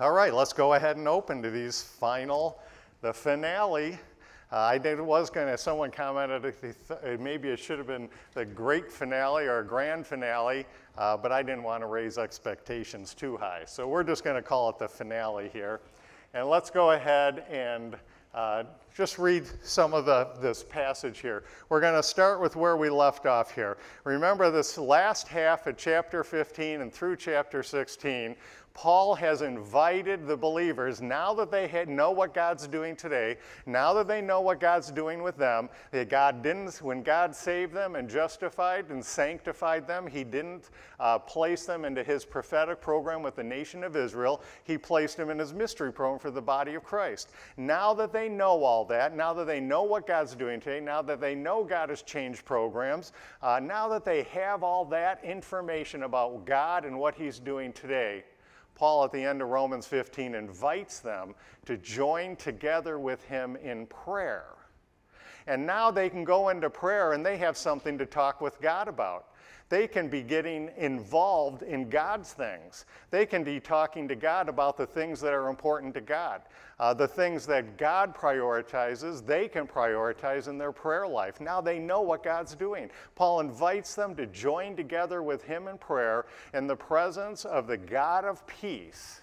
All right, let's go ahead and open to these final, the finale. Uh, I did, was going to, someone commented maybe it should have been the great finale or grand finale, uh, but I didn't want to raise expectations too high. So we're just going to call it the finale here. And let's go ahead and uh, just read some of the, this passage here. We're going to start with where we left off here. Remember this last half of chapter 15 and through chapter 16 Paul has invited the believers, now that they know what God's doing today, now that they know what God's doing with them, that God didn't, when God saved them and justified and sanctified them, He didn't uh, place them into His prophetic program with the nation of Israel. He placed them in His mystery program for the body of Christ. Now that they know all that, now that they know what God's doing today, now that they know God has changed programs, uh, now that they have all that information about God and what He's doing today, Paul, at the end of Romans 15, invites them to join together with him in prayer. And now they can go into prayer and they have something to talk with God about they can be getting involved in God's things. They can be talking to God about the things that are important to God. Uh, the things that God prioritizes, they can prioritize in their prayer life. Now they know what God's doing. Paul invites them to join together with him in prayer in the presence of the God of peace.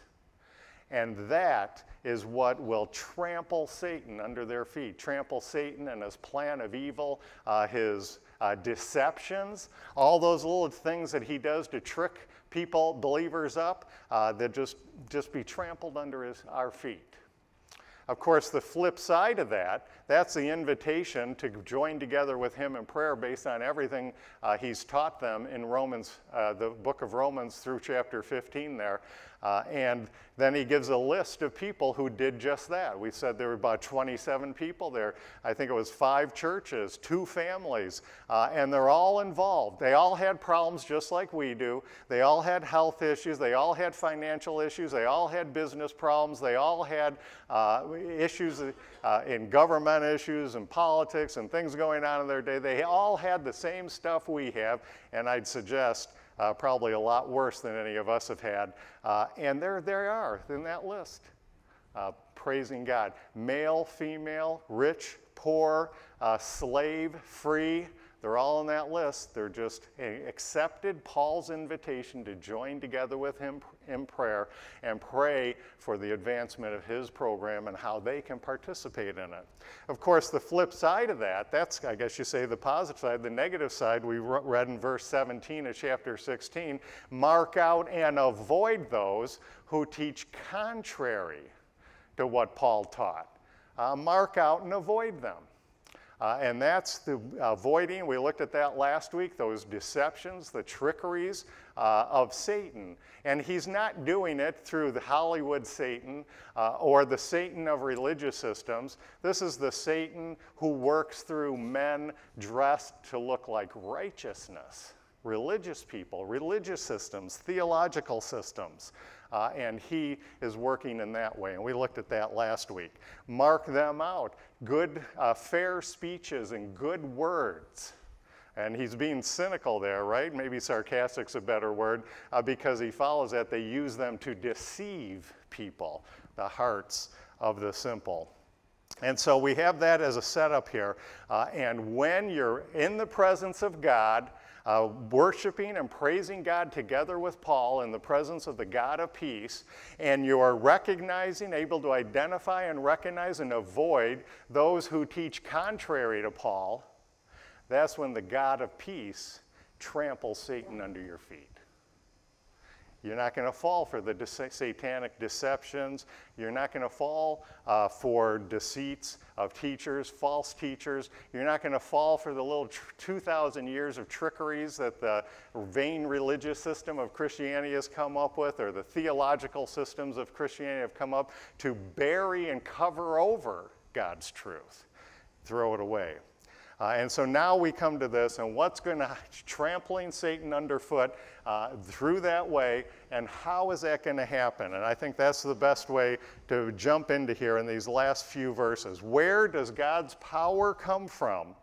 And that is what will trample Satan under their feet, trample Satan and his plan of evil, uh, his uh, deceptions, all those little things that he does to trick people, believers up, uh, that just, just be trampled under his, our feet. Of course, the flip side of that, that's the invitation to join together with him in prayer based on everything uh, he's taught them in Romans, uh, the book of Romans through chapter 15 there. Uh, and then he gives a list of people who did just that. We said there were about 27 people there. I think it was five churches, two families, uh, and they're all involved. They all had problems just like we do. They all had health issues. They all had financial issues. They all had business problems. They all had uh, issues uh, in government issues and politics and things going on in their day. They all had the same stuff we have, and I'd suggest uh, probably a lot worse than any of us have had. Uh, and there they are in that list, uh, praising God. Male, female, rich, poor, uh, slave, free, they're all on that list. They're just accepted Paul's invitation to join together with him in prayer and pray for the advancement of his program and how they can participate in it. Of course, the flip side of that, that's, I guess you say, the positive side. The negative side, we read in verse 17 of chapter 16 mark out and avoid those who teach contrary to what Paul taught. Uh, mark out and avoid them. Uh, and that's the avoiding, we looked at that last week, those deceptions, the trickeries uh, of Satan. And he's not doing it through the Hollywood Satan uh, or the Satan of religious systems. This is the Satan who works through men dressed to look like righteousness. Religious people, religious systems, theological systems. Uh, and he is working in that way. And we looked at that last week. Mark them out. Good, uh, fair speeches and good words. And he's being cynical there, right? Maybe sarcastic's a better word, uh, because he follows that they use them to deceive people, the hearts of the simple. And so we have that as a setup here. Uh, and when you're in the presence of God, uh, worshiping and praising God together with Paul in the presence of the God of peace, and you are recognizing, able to identify and recognize and avoid those who teach contrary to Paul, that's when the God of peace tramples Satan under your feet. You're not going to fall for the de- satanic deceptions. You're not going to fall uh, for deceits of teachers, false teachers. You're not going to fall for the little tr- 2,000 years of trickeries that the vain religious system of Christianity has come up with, or the theological systems of Christianity have come up to bury and cover over God's truth. Throw it away. Uh, and so now we come to this, and what's going to trampling Satan underfoot uh, through that way, and how is that going to happen? And I think that's the best way to jump into here in these last few verses. Where does God's power come from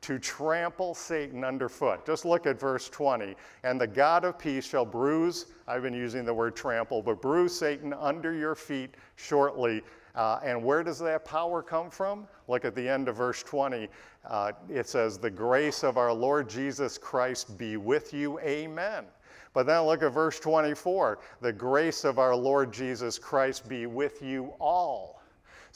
to trample Satan underfoot. Just look at verse 20. And the God of peace shall bruise, I've been using the word trample, but bruise Satan under your feet shortly. Uh, and where does that power come from? Look at the end of verse 20. Uh, it says, The grace of our Lord Jesus Christ be with you. Amen. But then look at verse 24. The grace of our Lord Jesus Christ be with you all.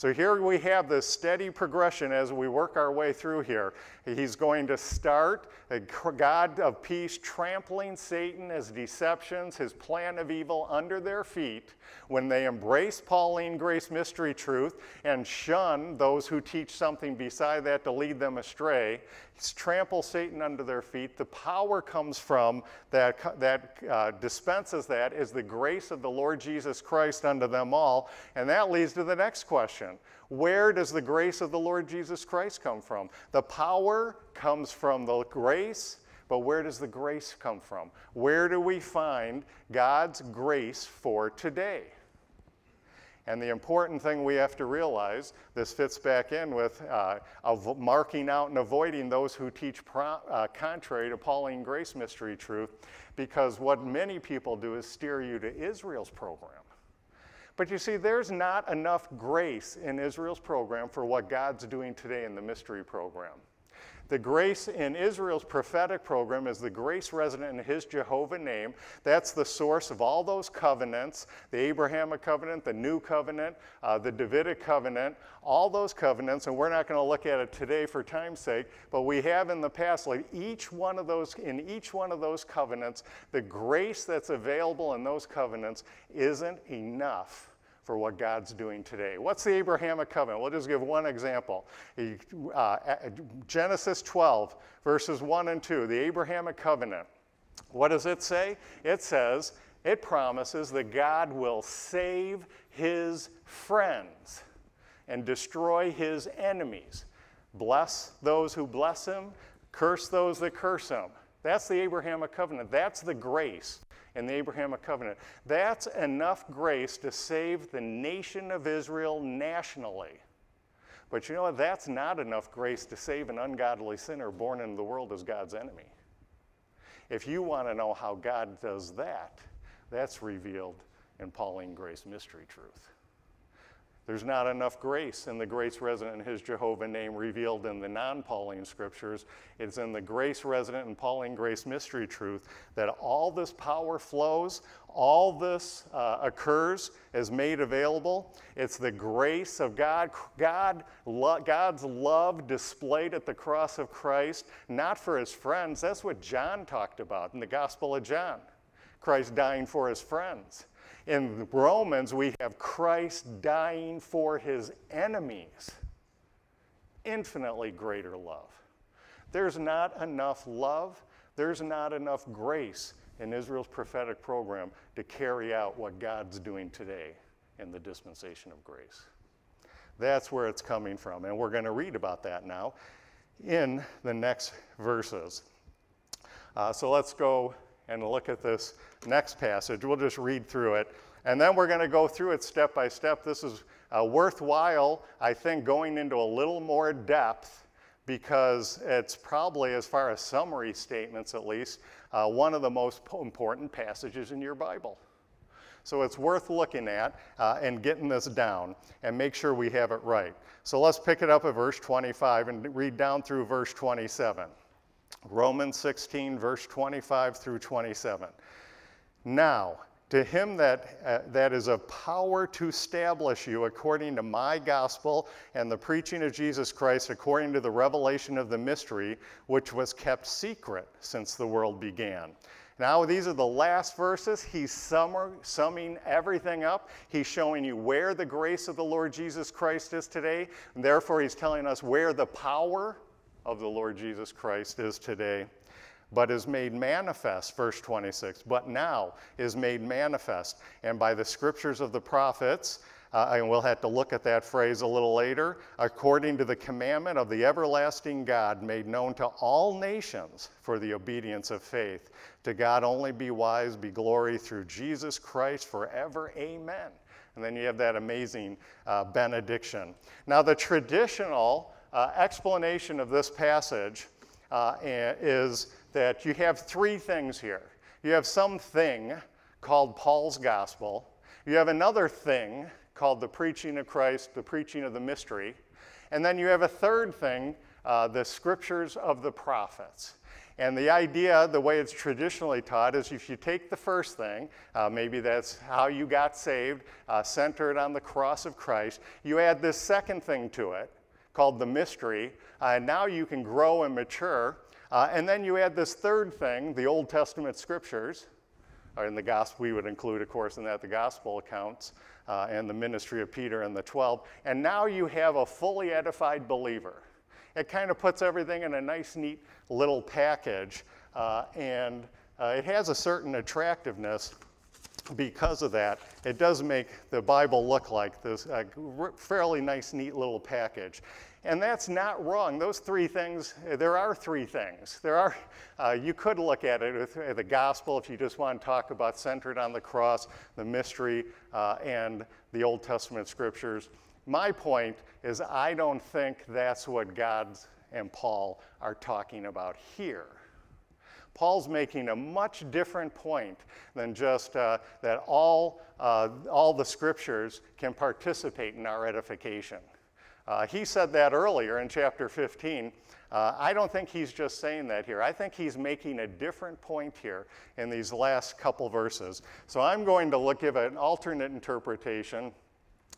So here we have this steady progression as we work our way through here. He's going to start a God of peace trampling Satan, his deceptions, his plan of evil under their feet when they embrace Pauline grace mystery truth and shun those who teach something beside that to lead them astray. Trample Satan under their feet. The power comes from that, that uh, dispenses that is the grace of the Lord Jesus Christ unto them all. And that leads to the next question where does the grace of the Lord Jesus Christ come from? The power comes from the grace, but where does the grace come from? Where do we find God's grace for today? And the important thing we have to realize, this fits back in with uh, marking out and avoiding those who teach pro, uh, contrary to Pauline grace mystery truth, because what many people do is steer you to Israel's program. But you see, there's not enough grace in Israel's program for what God's doing today in the mystery program. The grace in Israel's prophetic program is the grace resident in his Jehovah name. That's the source of all those covenants the Abrahamic covenant, the New Covenant, uh, the Davidic covenant, all those covenants. And we're not going to look at it today for time's sake, but we have in the past, like each one of those, in each one of those covenants, the grace that's available in those covenants isn't enough for what God's doing today. What's the Abrahamic covenant? We'll just give one example. Uh, Genesis 12, verses 1 and 2, the Abrahamic covenant. What does it say? It says, it promises that God will save his friends and destroy his enemies. Bless those who bless him, curse those that curse him. That's the Abrahamic covenant. That's the grace in the Abrahamic covenant. That's enough grace to save the nation of Israel nationally. But you know what? That's not enough grace to save an ungodly sinner born into the world as God's enemy. If you want to know how God does that, that's revealed in Pauline Grace Mystery Truth. There's not enough grace in the grace resident in his Jehovah name revealed in the non Pauline scriptures. It's in the grace resident and Pauline grace mystery truth that all this power flows, all this uh, occurs, is made available. It's the grace of God, God lo- God's love displayed at the cross of Christ, not for his friends. That's what John talked about in the Gospel of John Christ dying for his friends. In Romans, we have Christ dying for his enemies. Infinitely greater love. There's not enough love, there's not enough grace in Israel's prophetic program to carry out what God's doing today in the dispensation of grace. That's where it's coming from, and we're going to read about that now in the next verses. Uh, so let's go and look at this next passage. We'll just read through it. And then we're going to go through it step by step. This is uh, worthwhile, I think, going into a little more depth because it's probably, as far as summary statements at least, uh, one of the most important passages in your Bible. So it's worth looking at uh, and getting this down and make sure we have it right. So let's pick it up at verse 25 and read down through verse 27. Romans 16, verse 25 through 27. Now, to him that, uh, that is of power to establish you according to my gospel and the preaching of Jesus Christ according to the revelation of the mystery, which was kept secret since the world began. Now, these are the last verses. He's summer, summing everything up. He's showing you where the grace of the Lord Jesus Christ is today. And therefore, he's telling us where the power of the Lord Jesus Christ is today, but is made manifest, verse 26, but now is made manifest. And by the scriptures of the prophets, uh, and we'll have to look at that phrase a little later, according to the commandment of the everlasting God made known to all nations for the obedience of faith. To God only be wise, be glory through Jesus Christ forever. Amen. And then you have that amazing uh, benediction. Now, the traditional explanation of this passage uh, is that you have three things here. You have something called Paul's gospel, you have another thing called the preaching of Christ, the preaching of the mystery, and then you have a third thing, uh, the scriptures of the prophets. And the idea, the way it's traditionally taught, is if you take the first thing, uh, maybe that's how you got saved, uh, centered on the cross of Christ, you add this second thing to it called the mystery, uh, and now you can grow and mature. Uh, and then you add this third thing, the Old Testament scriptures, or in the gospel, we would include, of course, in that the gospel accounts uh, and the ministry of Peter and the 12. And now you have a fully edified believer. It kind of puts everything in a nice, neat little package, uh, and uh, it has a certain attractiveness because of that. It does make the Bible look like this uh, fairly nice, neat little package. And that's not wrong. Those three things, there are three things. There are, uh, you could look at it with the gospel if you just want to talk about centered on the cross, the mystery, uh, and the Old Testament scriptures. My point is, I don't think that's what God and Paul are talking about here. Paul's making a much different point than just uh, that all, uh, all the scriptures can participate in our edification. Uh, he said that earlier in chapter 15. Uh, I don't think he's just saying that here. I think he's making a different point here in these last couple verses. So I'm going to look, give an alternate interpretation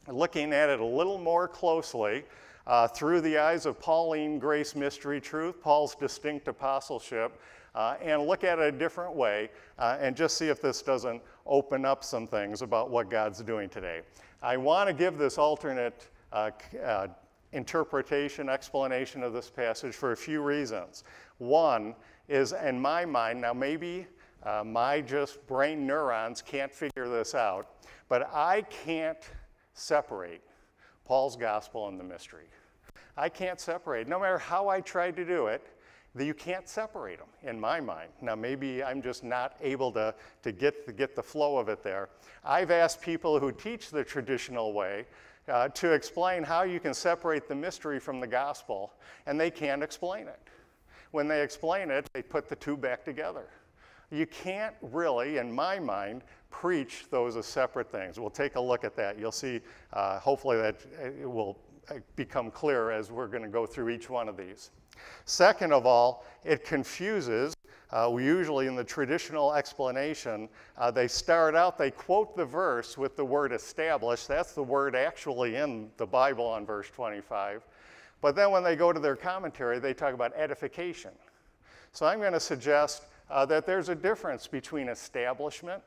looking at it a little more closely uh, through the eyes of Pauline grace mystery truth, Paul's distinct apostleship, uh, and look at it a different way uh, and just see if this doesn't open up some things about what God's doing today. I want to give this alternate uh, uh, interpretation, explanation of this passage for a few reasons. One is, in my mind, now maybe uh, my just brain neurons can't figure this out, but I can't separate Paul's gospel and the mystery. I can't separate. No matter how I try to do it, you can't separate them in my mind. Now, maybe I'm just not able to, to get, the, get the flow of it there. I've asked people who teach the traditional way uh, to explain how you can separate the mystery from the gospel, and they can't explain it. When they explain it, they put the two back together. You can't really, in my mind, preach those as separate things. We'll take a look at that. You'll see, uh, hopefully, that it will uh, become clear as we're going to go through each one of these. Second of all, it confuses. Uh, we usually, in the traditional explanation, uh, they start out, they quote the verse with the word established. That's the word actually in the Bible on verse 25. But then when they go to their commentary, they talk about edification. So I'm going to suggest uh, that there's a difference between establishment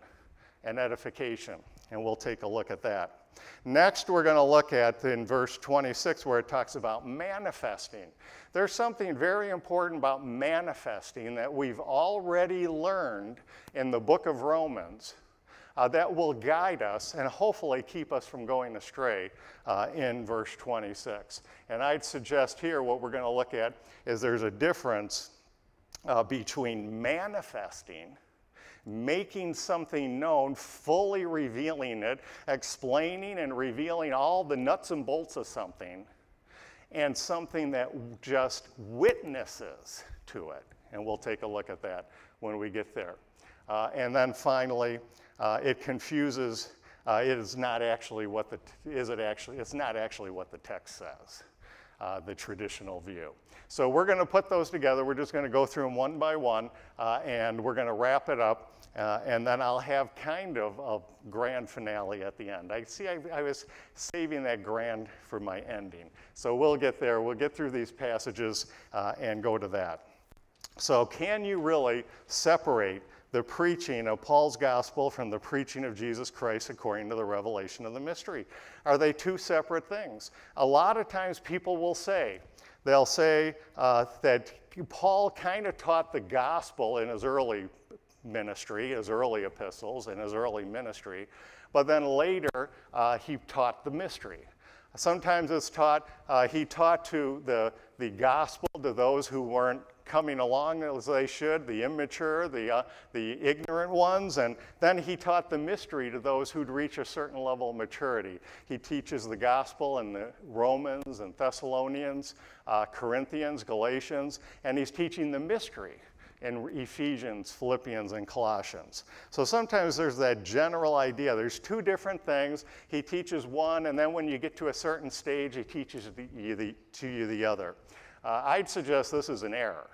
and edification, and we'll take a look at that. Next, we're going to look at in verse 26 where it talks about manifesting. There's something very important about manifesting that we've already learned in the book of Romans uh, that will guide us and hopefully keep us from going astray uh, in verse 26. And I'd suggest here what we're going to look at is there's a difference uh, between manifesting making something known, fully revealing it, explaining and revealing all the nuts and bolts of something, and something that just witnesses to it. And we'll take a look at that when we get there. Uh, and then finally, uh, it confuses. Uh, it is not actually what the is it actually? It's not actually what the text says. Uh, the traditional view. So we're going to put those together. We're just going to go through them one by one, uh, and we're going to wrap it up. Uh, and then I'll have kind of a grand finale at the end. I see I, I, was saving that grand for my ending. So we'll get there. We'll get through these passages uh, and go to that. So, can you really separate the preaching of Paul's gospel from the preaching of Jesus Christ according to the revelation of the mystery? Are they two separate things? A lot of times people will say, they'll say uh, that Paul kind of taught the gospel in his early ministry, his early epistles, and his early ministry, but then later uh, he taught the mystery. Sometimes it's taught, uh, he taught to the, the gospel to those who weren't coming along as they should, the immature, the, uh, the ignorant ones, and then he taught the mystery to those who'd reach a certain level of maturity. He teaches the gospel in the Romans and Thessalonians, uh, Corinthians, Galatians, and he's teaching the mystery in Ephesians, Philippians, and Colossians. So sometimes there's that general idea. There's two different things. He teaches one, and then when you get to a certain stage, he teaches the, you the, to you the other. Uh, I'd suggest this is an error.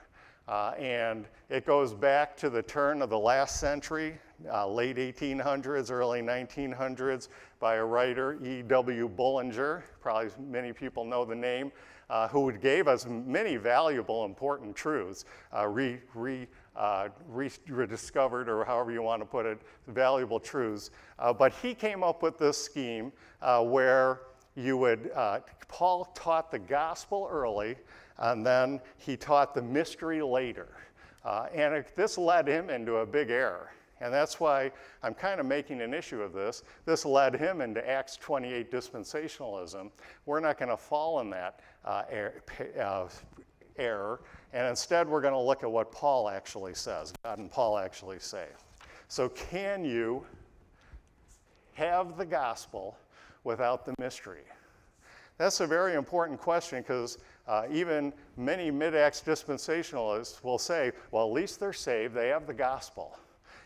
Uh, and it goes back to the turn of the last century, uh, late 1800s, early 1900s, by a writer, E.W. Bullinger. Probably many people know the name uh, who gave us many valuable, important truths, uh, re, re, uh, rediscovered, or however you want to put it, valuable truths. Uh, but he came up with this scheme where you would, Paul taught the gospel early, and then he taught the mystery later. and it, this led him into a big error. And that's why I'm kind of making an issue of this. This led him into Acts 28 dispensationalism. We're not going to fall in that uh, uh, error. And instead, we're going to look at what Paul actually says, God and Paul actually say. So, can you have the gospel without the mystery? That's a very important question because uh, even many mid Acts dispensationalists will say, well, at least they're saved, they have the gospel.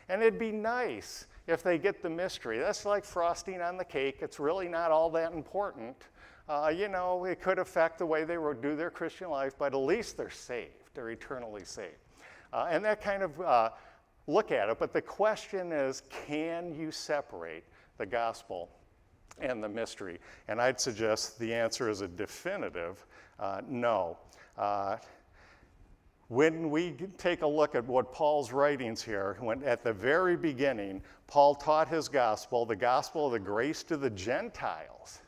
And it'd be nice if they get the mystery. That's like frosting on the cake. It's really not all that important. Uh, you know, it could affect the way they do their Christian life, but at least they're saved. They're eternally saved. Uh, and that kind of uh, look at it. But the question is can you separate the gospel and the mystery? And I'd suggest the answer is a definitive uh, no. Uh, when we take a look at what Paul's writings here, when at the very beginning, Paul taught his gospel, the gospel of the grace to the Gentiles.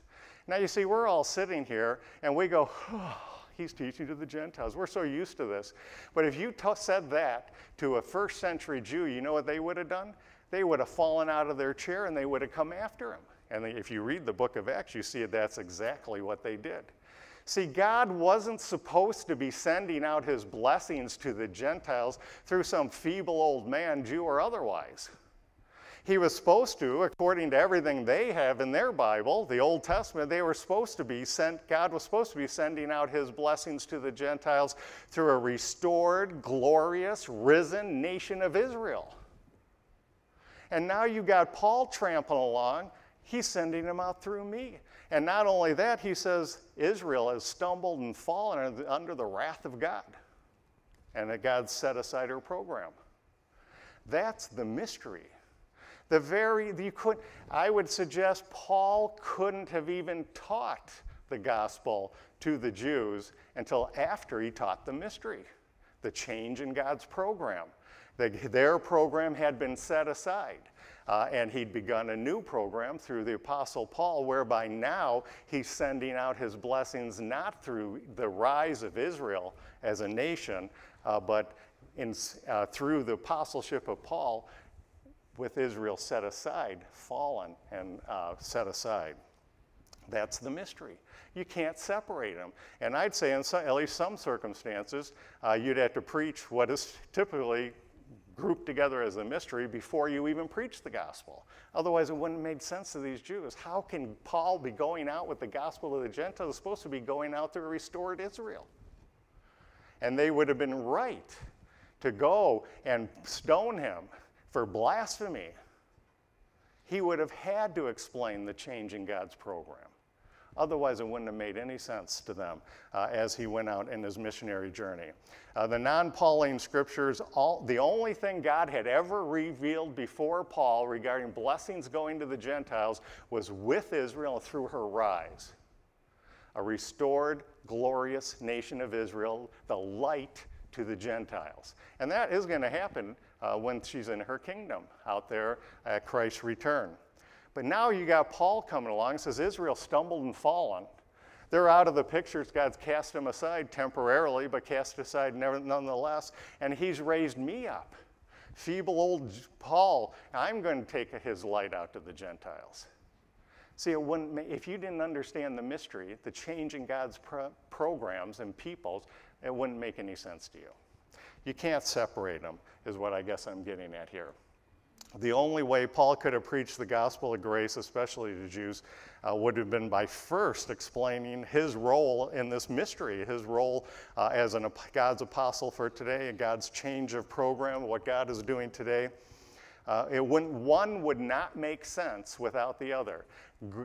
Now, you see, we're all sitting here and we go, oh, he's teaching to the Gentiles. We're so used to this. But if you said that to a first century Jew, you know what they would have done? They would have fallen out of their chair and they would have come after him. And if you read the book of Acts, you see that's exactly what they did. See, God wasn't supposed to be sending out his blessings to the Gentiles through some feeble old man, Jew or otherwise. He was supposed to, according to everything they have in their Bible, the Old Testament, they were supposed to be sent, God was supposed to be sending out his blessings to the Gentiles through a restored, glorious, risen nation of Israel. And now you got Paul tramping along, he's sending them out through me. And not only that, he says Israel has stumbled and fallen under the wrath of God, and that God set aside her program. That's the mystery. The very, you could, I would suggest Paul couldn't have even taught the gospel to the Jews until after he taught the mystery, the change in God's program. The, their program had been set aside. Uh, and he'd begun a new program through the Apostle Paul, whereby now he's sending out his blessings not through the rise of Israel as a nation, uh, but in, uh, through the apostleship of Paul, with Israel set aside, fallen and uh, set aside. That's the mystery. You can't separate them. And I'd say, in some, at least some circumstances, uh, you'd have to preach what is typically grouped together as a mystery before you even preach the gospel. Otherwise, it wouldn't have made sense to these Jews. How can Paul be going out with the gospel of the Gentiles? Supposed to be going out to restored Israel. And they would have been right to go and stone him for blasphemy. He would have had to explain the change in God's program. Otherwise, it wouldn't have made any sense to them uh, as he went out in his missionary journey. Uh, the non Pauline scriptures, all, the only thing God had ever revealed before Paul regarding blessings going to the Gentiles was with Israel through her rise. A restored, glorious nation of Israel, the light to the Gentiles. And that is going to happen uh, when she's in her kingdom out there at Christ's return. But now you got Paul coming along says Israel stumbled and fallen. They're out of the pictures. God's cast them aside temporarily, but cast aside nonetheless. And he's raised me up. Feeble old Paul, I'm going to take his light out to the Gentiles. See, if you didn't understand the mystery, the change in God's pro- programs and peoples, it wouldn't make any sense to you. You can't separate them, is what I guess I'm getting at here. The only way Paul could have preached the gospel of grace, especially to Jews, uh, would have been by first explaining his role in this mystery, his role uh, as an, God's apostle for today, and God's change of program, what God is doing today. Uh, it wouldn't, one would not make sense without the other.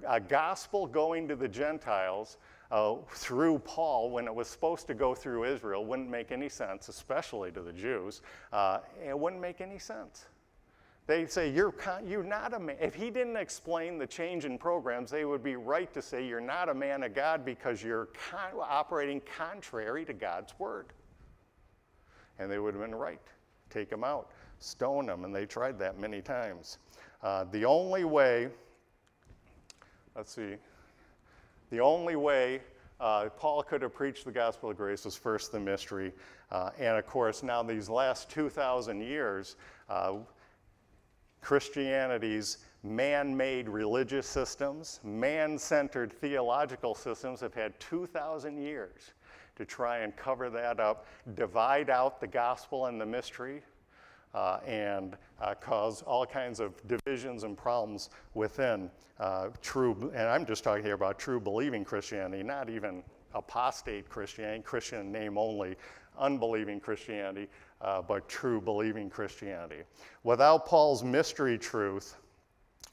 A gospel going to the Gentiles uh, through Paul when it was supposed to go through Israel wouldn't make any sense, especially to the Jews. Uh, it wouldn't make any sense. They say, you're, you're not a man. If he didn't explain the change in programs, they would be right to say you're not a man of God because you're con- operating contrary to God's word. And they would have been right. Take him out, stone him, and they tried that many times. Uh, the only way, let's see, the only way uh, Paul could have preached the gospel of grace was first the mystery. Uh, and of course, now these last 2,000 years, uh, Christianity's man made religious systems, man centered theological systems have had 2,000 years to try and cover that up, divide out the gospel and the mystery, uh, and uh, cause all kinds of divisions and problems within uh, true, and I'm just talking here about true believing Christianity, not even apostate Christianity, Christian name only, unbelieving Christianity, uh, but true believing Christianity. Without Paul's mystery truth,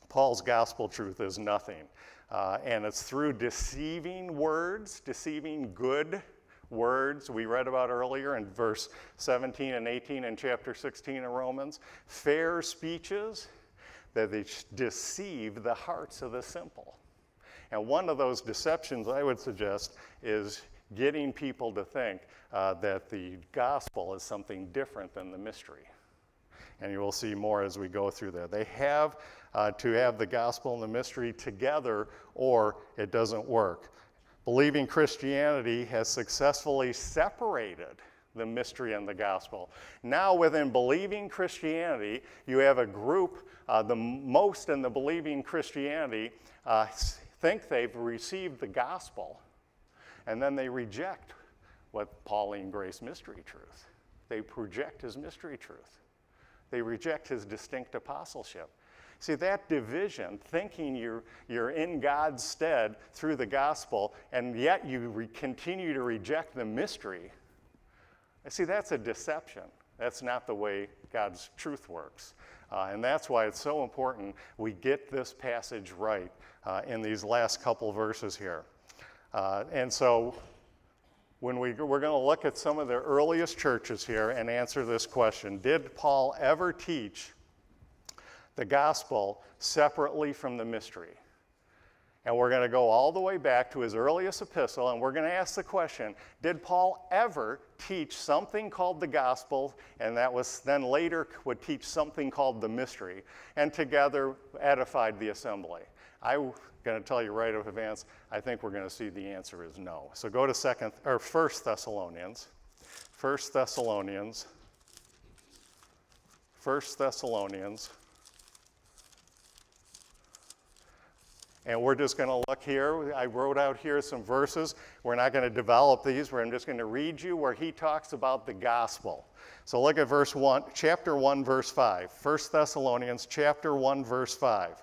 Paul's gospel truth is nothing. Uh, and it's through deceiving words, deceiving good words we read about earlier in verse 17 and 18 in chapter 16 of Romans, fair speeches that they deceive the hearts of the simple. And one of those deceptions I would suggest is getting people to think uh, that the gospel is something different than the mystery. And you will see more as we go through there. They have uh, to have the gospel and the mystery together, or it doesn't work. Believing Christianity has successfully separated the mystery and the gospel. Now, within believing Christianity, you have a group, uh, the most in the believing Christianity uh, think they've received the gospel and then they reject what Pauline grace mystery truth. They project his mystery truth. They reject his distinct apostleship. See, that division, thinking you're, you're in God's stead through the gospel, and yet you re- continue to reject the mystery, I see, that's a deception. That's not the way God's truth works. Uh, and that's why it's so important we get this passage right uh, in these last couple verses here. Uh, and so when we, we're going to look at some of the earliest churches here and answer this question Did Paul ever teach the gospel separately from the mystery? And we're going to go all the way back to his earliest epistle, and we're going to ask the question Did Paul ever teach something called the gospel, and that was then later would teach something called the mystery, and together edified the assembly? I'm going to tell you right in advance, I think we're going to see the answer is no. So go to second or first Thessalonians. First Thessalonians. First Thessalonians. And we're just going to look here. I wrote out here some verses. We're not going to develop these. Where I'm just going to read you where he talks about the gospel. So look at verse 1, chapter 1, verse 5. 1 Thessalonians chapter 1, verse 5.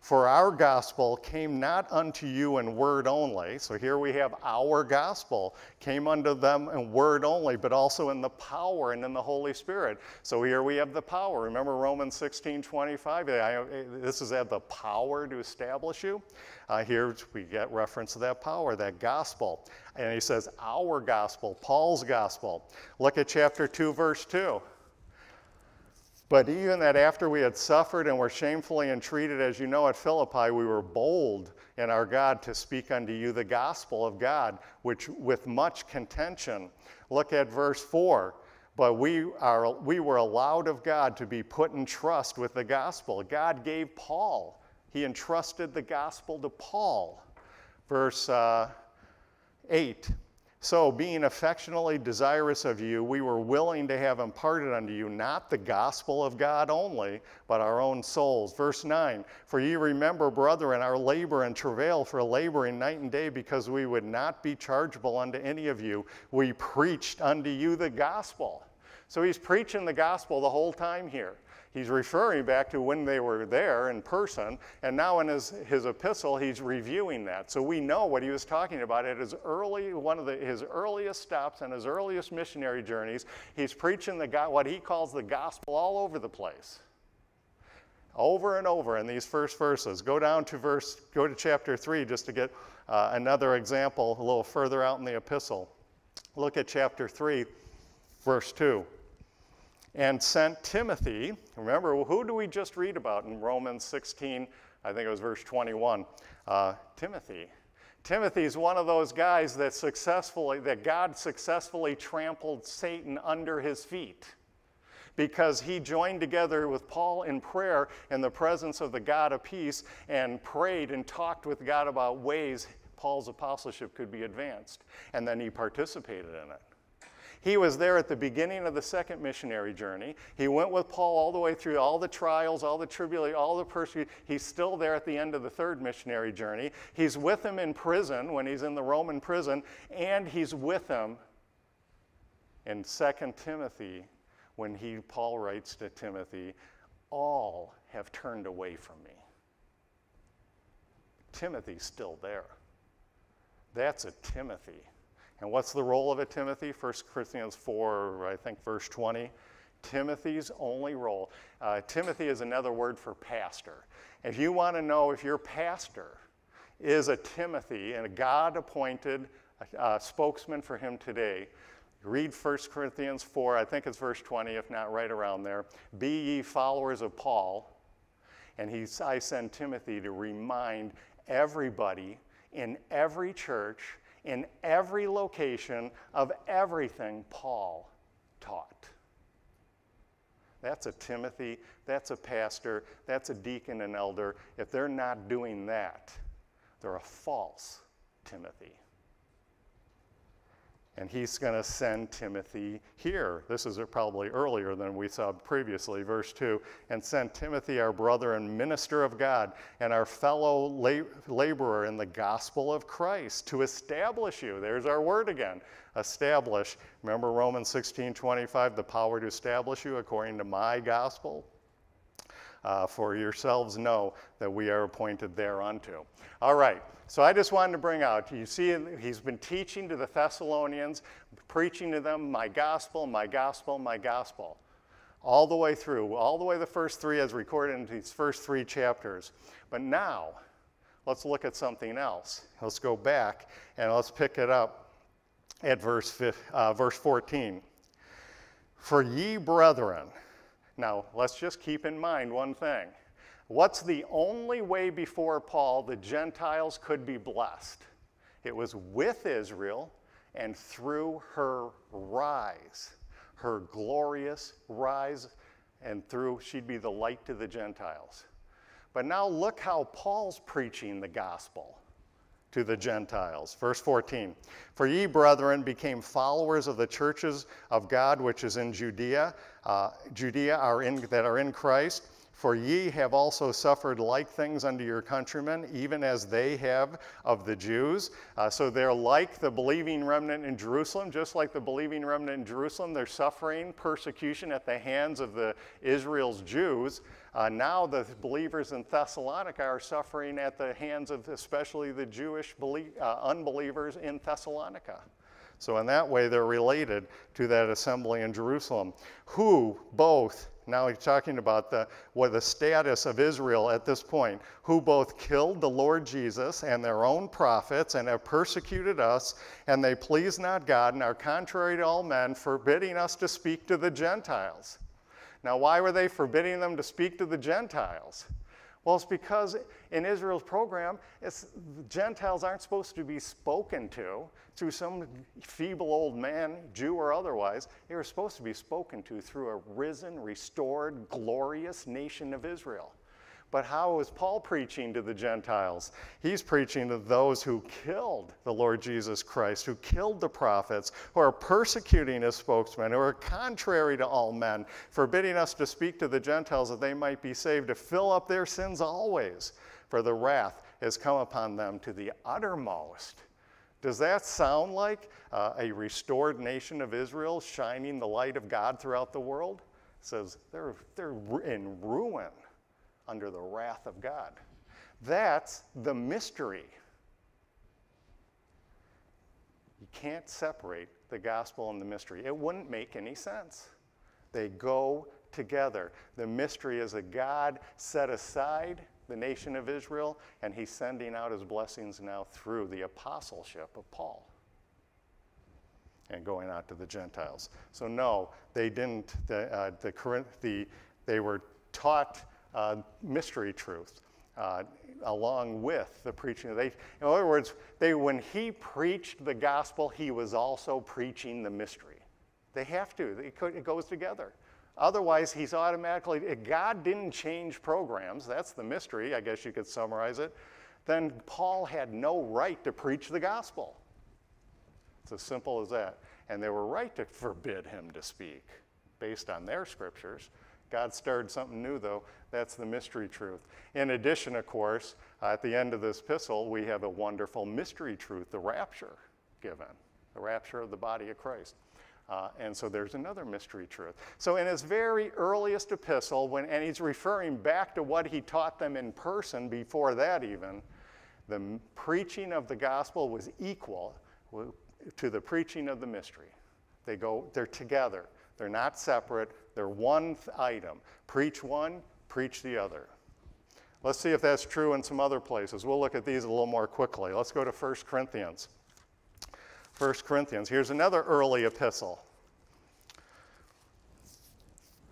For our gospel came not unto you in word only. So here we have our gospel came unto them in word only, but also in the power and in the Holy Spirit. So here we have the power. Remember Romans 16 25? This is at the power to establish you. Uh, here we get reference to that power, that gospel. And he says, our gospel, Paul's gospel. Look at chapter 2, verse 2. But even that after we had suffered and were shamefully entreated, as you know, at Philippi, we were bold in our God to speak unto you the gospel of God, which with much contention. Look at verse 4. But we, are, we were allowed of God to be put in trust with the gospel. God gave Paul, he entrusted the gospel to Paul. Verse uh, 8 so, being affectionately desirous of you, we were willing to have imparted unto you not the gospel of God only, but our own souls. Verse 9 For ye remember, brethren, our labor and travail for laboring night and day, because we would not be chargeable unto any of you. We preached unto you the gospel. So he's preaching the gospel the whole time here. He's referring back to when they were there in person, and now in his, his epistle, he's reviewing that. So we know what he was talking about at his early, one of the, his earliest stops and his earliest missionary journeys. He's preaching the, what he calls the gospel all over the place. Over and over in these first verses. Go down to verse, go to chapter 3 just to get uh, another example a little further out in the epistle. Look at chapter 3, verse 2 and sent Timothy. Remember, who do we just read about in Romans 16? I think it was verse 21. Uh, Timothy. Timothy is one of those guys that successfully, that God successfully trampled Satan under his feet because he joined together with Paul in prayer in the presence of the God of peace and prayed and talked with God about ways Paul's apostleship could be advanced. And then he participated in it. He was there at the beginning of the second missionary journey. He went with Paul all the way through all the trials, all the tribulation, all the persecution. He's still there at the end of the third missionary journey. He's with him in prison when he's in the Roman prison, and he's with him in 2 Timothy when he Paul writes to Timothy, all have turned away from me. Timothy's still there. That's a Timothy. And what's the role of a Timothy? 1 Corinthians 4, I think, verse 20. Timothy's only role. Uh, Timothy is another word for pastor. If you want to know if your pastor is a Timothy and a God appointed uh, spokesman for him today, read 1 Corinthians 4, I think it's verse 20, if not right around there. Be ye followers of Paul. And he, I send Timothy to remind everybody in every church in every location of everything Paul taught. That's a Timothy, that's a pastor, that's a deacon and elder. If they're not doing that, they're a false Timothy and he's going to send Timothy here. This is probably earlier than we saw previously, verse 2. And send Timothy, our brother and minister of God, and our fellow laborer in the gospel of Christ, to establish you. There's our word again establish. Remember Romans 16 25, the power to establish you according to my gospel? Uh, for yourselves know that we are appointed thereunto. All right, so I just wanted to bring out, you see, he's been teaching to the Thessalonians, preaching to them my gospel, my gospel, my gospel. All the way through, all the way the first three as recorded in these first three chapters. But now, let's look at something else. Let's go back and let's pick it up at verse, uh, verse 14. For ye brethren, now let's just keep in mind one thing. What's the only way before Paul the Gentiles could be blessed? It was with Israel and through her rise, her glorious rise, and through she'd be the light to the Gentiles. But now look how Paul's preaching the gospel to the Gentiles. Verse 14 For ye, brethren, became followers of the churches of God which is in Judea, uh, Judea are in, that are in Christ for ye have also suffered like things unto your countrymen, even as they have of the Jews. Uh, so they're like the believing remnant in Jerusalem, just like the believing remnant in Jerusalem. They're suffering persecution at the hands of the Israel's Jews. Uh, now the believers in Thessalonica are suffering at the hands of especially the Jewish belie- uh, unbelievers in Thessalonica. So, in that way, they're related to that assembly in Jerusalem, who both now he's talking about the, what the status of Israel at this point, who both killed the Lord Jesus and their own prophets and have persecuted us, and they please not God and are contrary to all men, forbidding us to speak to the Gentiles. Now, why were they forbidding them to speak to the Gentiles? Well, it's because in Israel's program, Gentiles aren't supposed to be spoken to through some feeble old man, Jew or otherwise. They were supposed to be spoken to through a risen, restored, glorious nation of Israel. But how is Paul preaching to the Gentiles? He's preaching to those who killed the Lord Jesus Christ, who killed the prophets, who are persecuting his spokesmen, who are contrary to all men, forbidding us to speak to the Gentiles that they might be saved, to fill up their sins always. For the wrath has come upon them to the uttermost. Does that sound like uh, a restored nation of Israel shining the light of God throughout the world? It says they're, they're in ruin under the wrath of God. That's the mystery. You can't separate the gospel and the mystery. It wouldn't make any sense. They go together. The mystery is that God set aside the nation of Israel, and he's sending out his blessings now through the apostleship of Paul and going out to the Gentiles. So, no, they didn't, the, uh, the, the, they were taught mystery truth. Uh, along with the preaching. They, in other words, they, when he preached the gospel, he was also preaching the mystery. They have to, it goes together. Otherwise, he's automatically, if God didn't change programs, that's the mystery, I guess you could summarize it, then Paul had no right to preach the gospel. It's as simple as that. And they were right to forbid him to speak based on their scriptures. God started something new, though. That's the mystery truth. In addition, of course, uh, at the end of this epistle, we have a wonderful mystery truth, the rapture given, the rapture of the body of Christ. Uh, and so there's another mystery truth. So in his very earliest epistle, when, and he's referring back to what he taught them in person before that even, the preaching of the gospel was equal to the preaching of the mystery. They go, they're together. They're not separate. They're one item. Preach one, preach the other. Let's see if that's true in some other places. We'll look at these a little more quickly. Let's go to 1 Corinthians. 1 Corinthians. Here's another early epistle.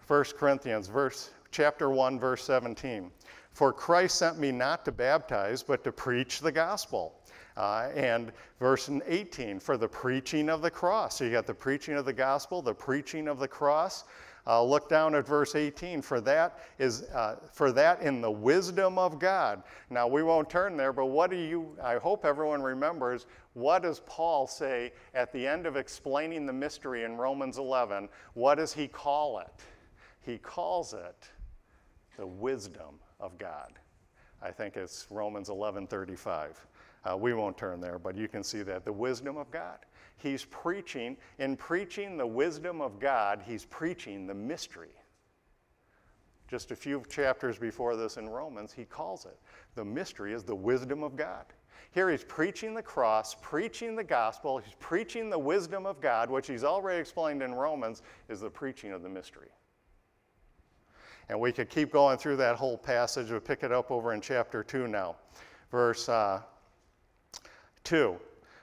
1 Corinthians, verse, chapter 1, verse 17. For Christ sent me not to baptize, but to preach the gospel. Uh, and verse 18, for the preaching of the cross. So you got the preaching of the gospel, the preaching of the cross. Uh, look down at verse 18. For that is uh, for that in the wisdom of God. Now we won't turn there, but what do you? I hope everyone remembers. What does Paul say at the end of explaining the mystery in Romans 11? What does he call it? He calls it the wisdom of God. I think it's Romans 11:35. Uh, we won't turn there, but you can see that the wisdom of God. He's preaching, in preaching the wisdom of God, he's preaching the mystery. Just a few chapters before this in Romans, he calls it. The mystery is the wisdom of God. Here he's preaching the cross, preaching the gospel, he's preaching the wisdom of God, which he's already explained in Romans is the preaching of the mystery. And we could keep going through that whole passage. We'll pick it up over in chapter 2 now. Verse uh, 2.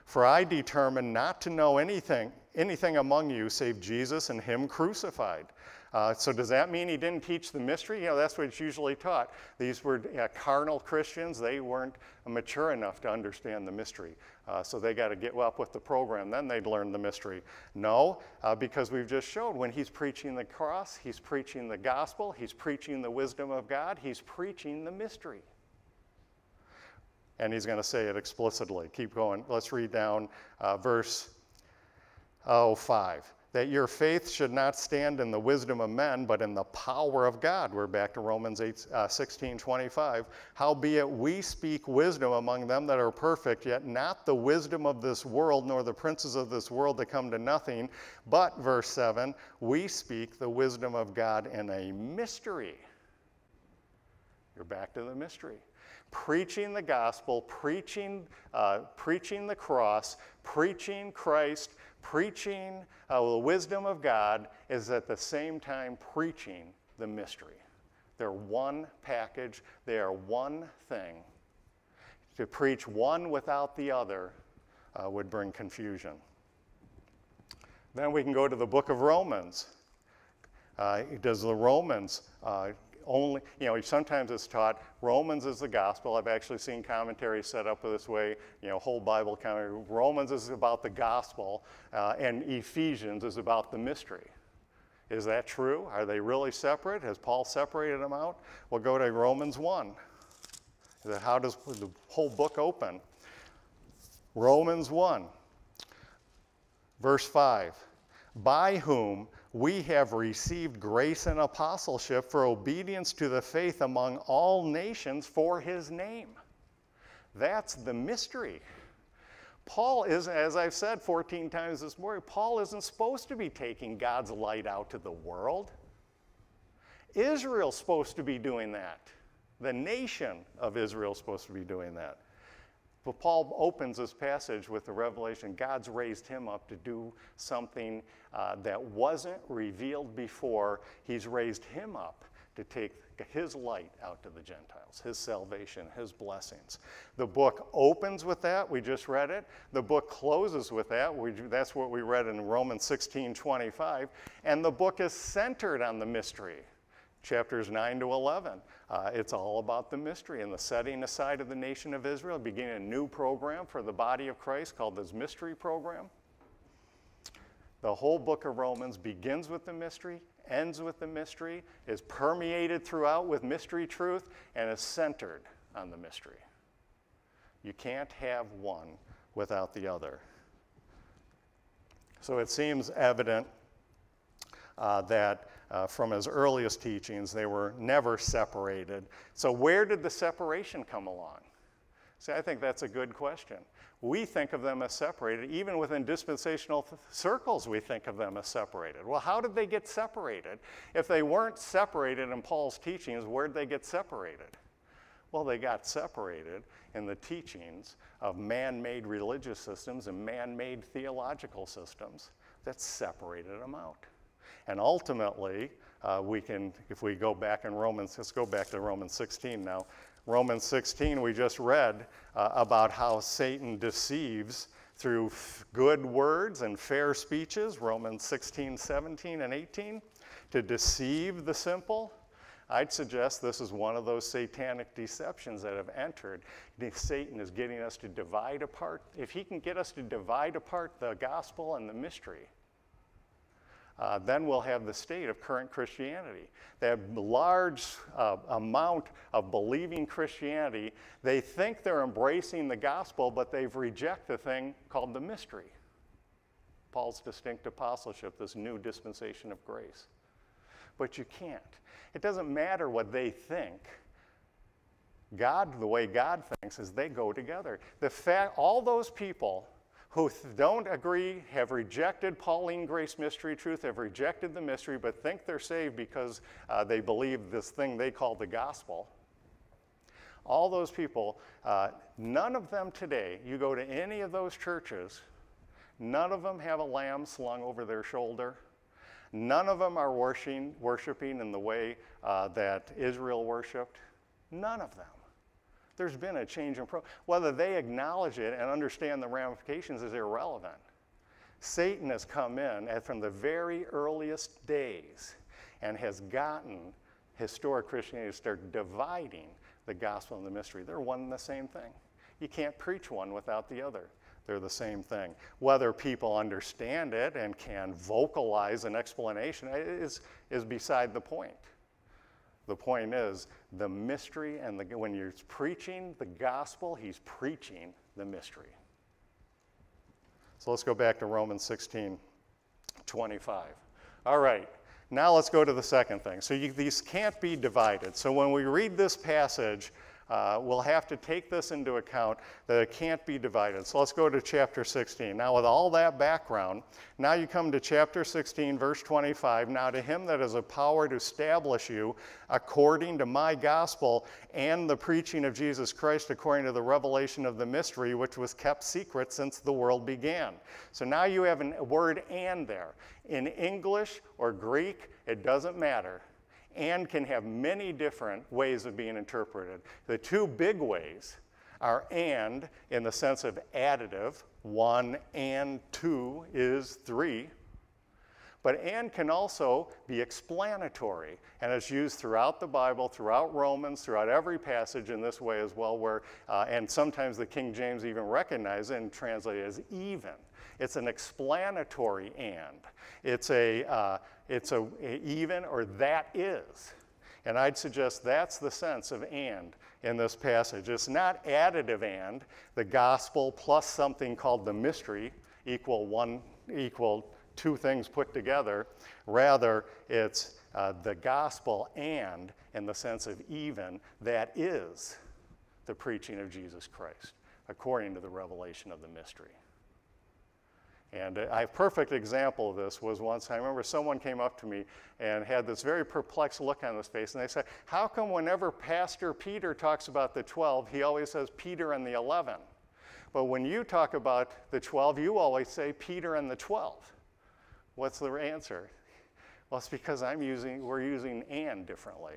For I determined not to know anything, anything among you save Jesus and Him crucified. Uh, so does that mean he didn't teach the mystery? You know, that's what it's usually taught. These were uh, carnal Christians. They weren't mature enough to understand the mystery. Uh, so they got to get up with the program. Then they'd learn the mystery. No, uh, because we've just showed when he's preaching the cross, he's preaching the gospel, he's preaching the wisdom of God, he's preaching the mystery and he's going to say it explicitly. Keep going. Let's read down uh, verse oh, 5. That your faith should not stand in the wisdom of men, but in the power of God. We're back to Romans 8, uh, 16 25. Howbeit we speak wisdom among them that are perfect, yet not the wisdom of this world, nor the princes of this world that come to nothing. But, verse 7, we speak the wisdom of God in a mystery. You're back to the mystery preaching the gospel, preaching, uh, preaching the cross, preaching Christ, preaching uh, the wisdom of God is at the same time preaching the mystery. They're one package, they are one thing. To preach one without the other uh, would bring confusion. Then we can go to the book of Romans. Uh, does the Romans uh, only, you know, sometimes it's taught Romans is the gospel. I've actually seen commentaries set up this way, you know, whole Bible commentary. Romans is about the gospel, uh, and Ephesians is about the mystery. Is that true? Are they really separate? Has Paul separated them out? We'll go to Romans 1. How does the whole book open? Romans 1, verse 5. By whom we have received grace and apostleship for obedience to the faith among all nations for his name. That's the mystery. Paul is, as I've said 14 times this morning, Paul isn't supposed to be taking God's light out to the world. Israel's supposed to be doing that. The nation of Israel is supposed to be doing that. But Paul opens this passage with the revelation God's raised him up to do something uh, that wasn't revealed before. He's raised him up to take his light out to the Gentiles, his salvation, his blessings. The book opens with that. We just read it. The book closes with that. We, that's what we read in Romans 16 25. And the book is centered on the mystery chapters 9 to 11. Uh, it's all about the mystery and the setting aside of the nation of Israel, beginning a new program for the body of Christ called this mystery program. The whole book of Romans begins with the mystery, ends with the mystery, is permeated throughout with mystery truth, and is centered on the mystery. You can't have one without the other. So it seems evident uh, that uh, from his earliest teachings, they were never separated. So, where did the separation come along? See, I think that's a good question. We think of them as separated. Even within dispensational th- circles, we think of them as separated. Well, how did they get separated? If they weren't separated in Paul's teachings, where did they get separated? Well, they got separated in the teachings of man made religious systems and man made theological systems that separated them out. And ultimately, uh, we can, if we go back in Romans, let's go back to Romans 16 now. Romans 16, we just read uh, about how Satan deceives through good words and fair speeches, Romans 16, 17, and 18, to deceive the simple. I'd suggest this is one of those satanic deceptions that have entered. Satan is getting us to divide apart. If he can get us to divide apart the gospel and the mystery, uh, then we'll have the state of current Christianity. That large uh, amount of believing Christianity, they think they're embracing the gospel, but they've rejected the thing called the mystery. Paul's distinct apostleship, this new dispensation of grace. But you can't. It doesn't matter what they think. God, the way God thinks, is they go together. The fact, all those people who don't agree, have rejected Pauline grace mystery truth, have rejected the mystery, but think they're saved because uh, they believe this thing they call the gospel. All those people, uh, none of them today, you go to any of those churches, none of them have a lamb slung over their shoulder. None of them are worshiping, worshiping in the way uh, that Israel worshiped. None of them. There's been a change in pro. Whether they acknowledge it and understand the ramifications is irrelevant. Satan has come in and from the very earliest days and has gotten historic Christianity to start dividing the gospel and the mystery. They're one and the same thing. You can't preach one without the other. They're the same thing. Whether people understand it and can vocalize an explanation is, is beside the point. The point is, the mystery and the, when you're preaching the gospel, he's preaching the mystery. So let's go back to Romans 16 25. All right, now let's go to the second thing. So you, these can't be divided. So when we read this passage, uh, we'll have to take this into account that it can't be divided. So let's go to chapter 16. Now, with all that background, now you come to chapter 16, verse 25. Now, to him that has a power to establish you according to my gospel and the preaching of Jesus Christ according to the revelation of the mystery which was kept secret since the world began. So now you have a word and there. In English or Greek, it doesn't matter and can have many different ways of being interpreted. The two big ways are and in the sense of additive, one and two is three. But and can also be explanatory, and it's used throughout the Bible, throughout Romans, throughout every passage in this way as well, where, uh, and sometimes the King James even recognizes and translate it as even. It's an explanatory and. It's a, uh, it's a, a even or that is. And I'd suggest that's the sense of and in this passage. It's not additive and, the gospel plus something called the mystery equal one equal two things put together. Rather, it's uh, the gospel and in the sense of even that is the preaching of Jesus Christ. according to the revelation of the mystery. And a perfect example of this was once I remember someone came up to me and had this very perplexed look on his face, and they said, How come whenever Pastor Peter talks about the 12, he always says Peter and the 11? But when you talk about the 12, you always say Peter and the 12. What's the answer? Well, it's because I'm using, we're using and differently.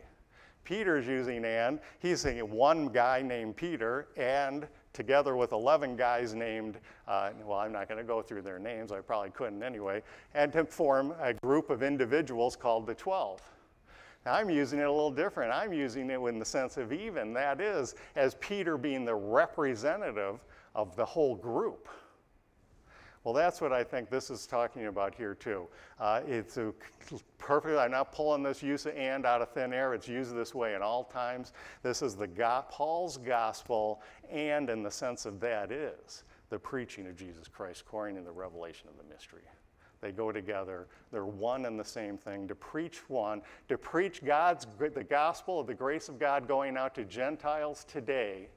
Peter's using and. He's saying one guy named Peter and together with 11 guys named, uh, well, I'm not going to go through their names, I probably couldn't anyway, and to form a group of individuals called the 12. Now, I'm using it a little different. I'm using it in the sense of even, that is, as Peter being the representative of the whole group. Well, that's what I think this is talking about here, too. Uh, it's a perfect, I'm not pulling this use of and out of thin air. It's used this way in all times. This is the go- Paul's gospel, and in the sense of that is the preaching of Jesus Christ, according to the revelation of the mystery. They go together. They're one and the same thing. To preach one, to preach God's the gospel of the grace of God going out to Gentiles today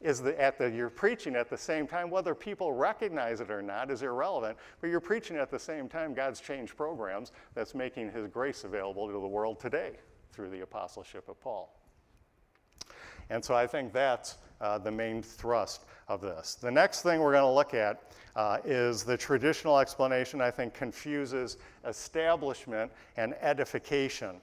is the, at the, you're preaching at the same time, whether people recognize it or not is irrelevant, but you're preaching at the same time God's changed programs that's making his grace available to the world today through the apostleship of Paul. And so I think that's uh, the main thrust of this. The next thing we're going to look at uh, is the traditional explanation, I think, confuses establishment and edification.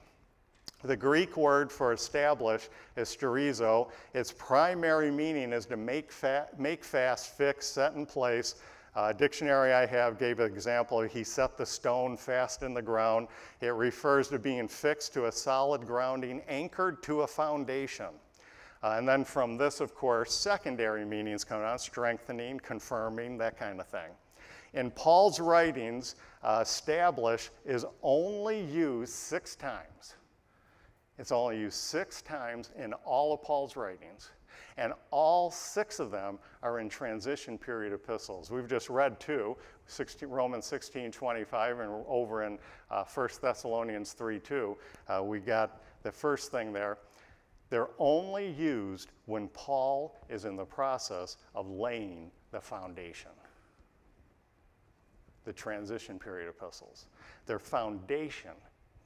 The Greek word for establish is sterizo. Its primary meaning is to make, fa- make fast, fix, set in place. Uh, dictionary I have gave an example. He set the stone fast in the ground. It refers to being fixed to a solid grounding, anchored to a foundation. Uh, and then from this, of course, secondary meanings come out strengthening, confirming, that kind of thing. In Paul's writings, uh, establish is only used six times. It's only used six times in all of Paul's writings, and all six of them are in transition period epistles. We've just read two 16, Romans 16 25, and over in uh, 1 Thessalonians 3 2. Uh, we got the first thing there. They're only used when Paul is in the process of laying the foundation. The transition period epistles. They're foundation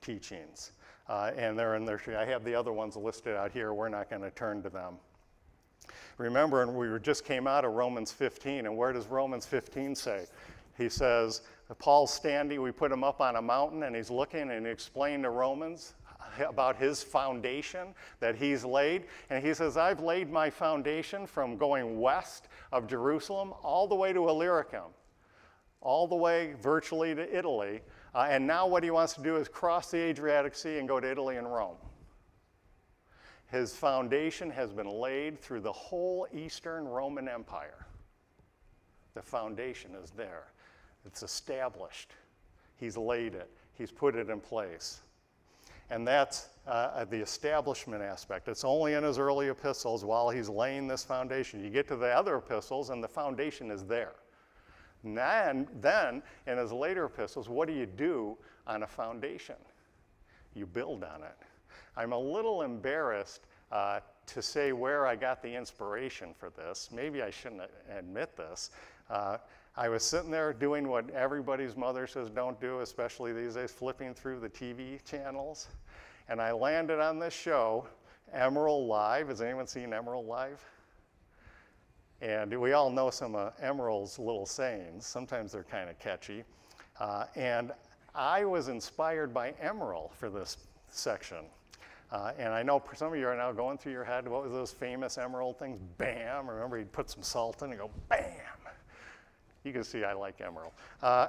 teachings. Uh, and they're in there. I have the other ones listed out here. We're not going to turn to them. Remember, and we just came out of Romans 15, and where does Romans 15 say? He says, Paul's standing, we put him up on a mountain, and he's looking and he explained to Romans about his foundation that he's laid. And he says, I've laid my foundation from going west of Jerusalem all the way to Illyricum, all the way virtually to Italy. Uh, and now what he wants to do is cross the Adriatic Sea and go to Italy and Rome. His foundation has been laid through the whole Eastern Roman Empire. The foundation is there, it's established. He's laid it, he's put it in place. And that's uh, the establishment aspect. It's only in his early epistles while he's laying this foundation. You get to the other epistles, and the foundation is there. Then, then, in his later epistles, what do you do on a foundation? You build on it. I'm a little embarrassed uh, to say where I got the inspiration for this. Maybe I shouldn't admit this. Uh, I was sitting there doing what everybody's mother says don't do, especially these days, flipping through the TV channels. And I landed on this show, Emeril Live. Has anyone seen Emeril Live? And we all know some of Emeril's little sayings. Sometimes they're kind of catchy. Uh, and I was inspired by Emeril for this section. Uh, and I know some of you are now going through your head, what was those famous Emeril things? Bam! Remember, he'd put some salt in and go, bam! You can see I like Emeril. Uh,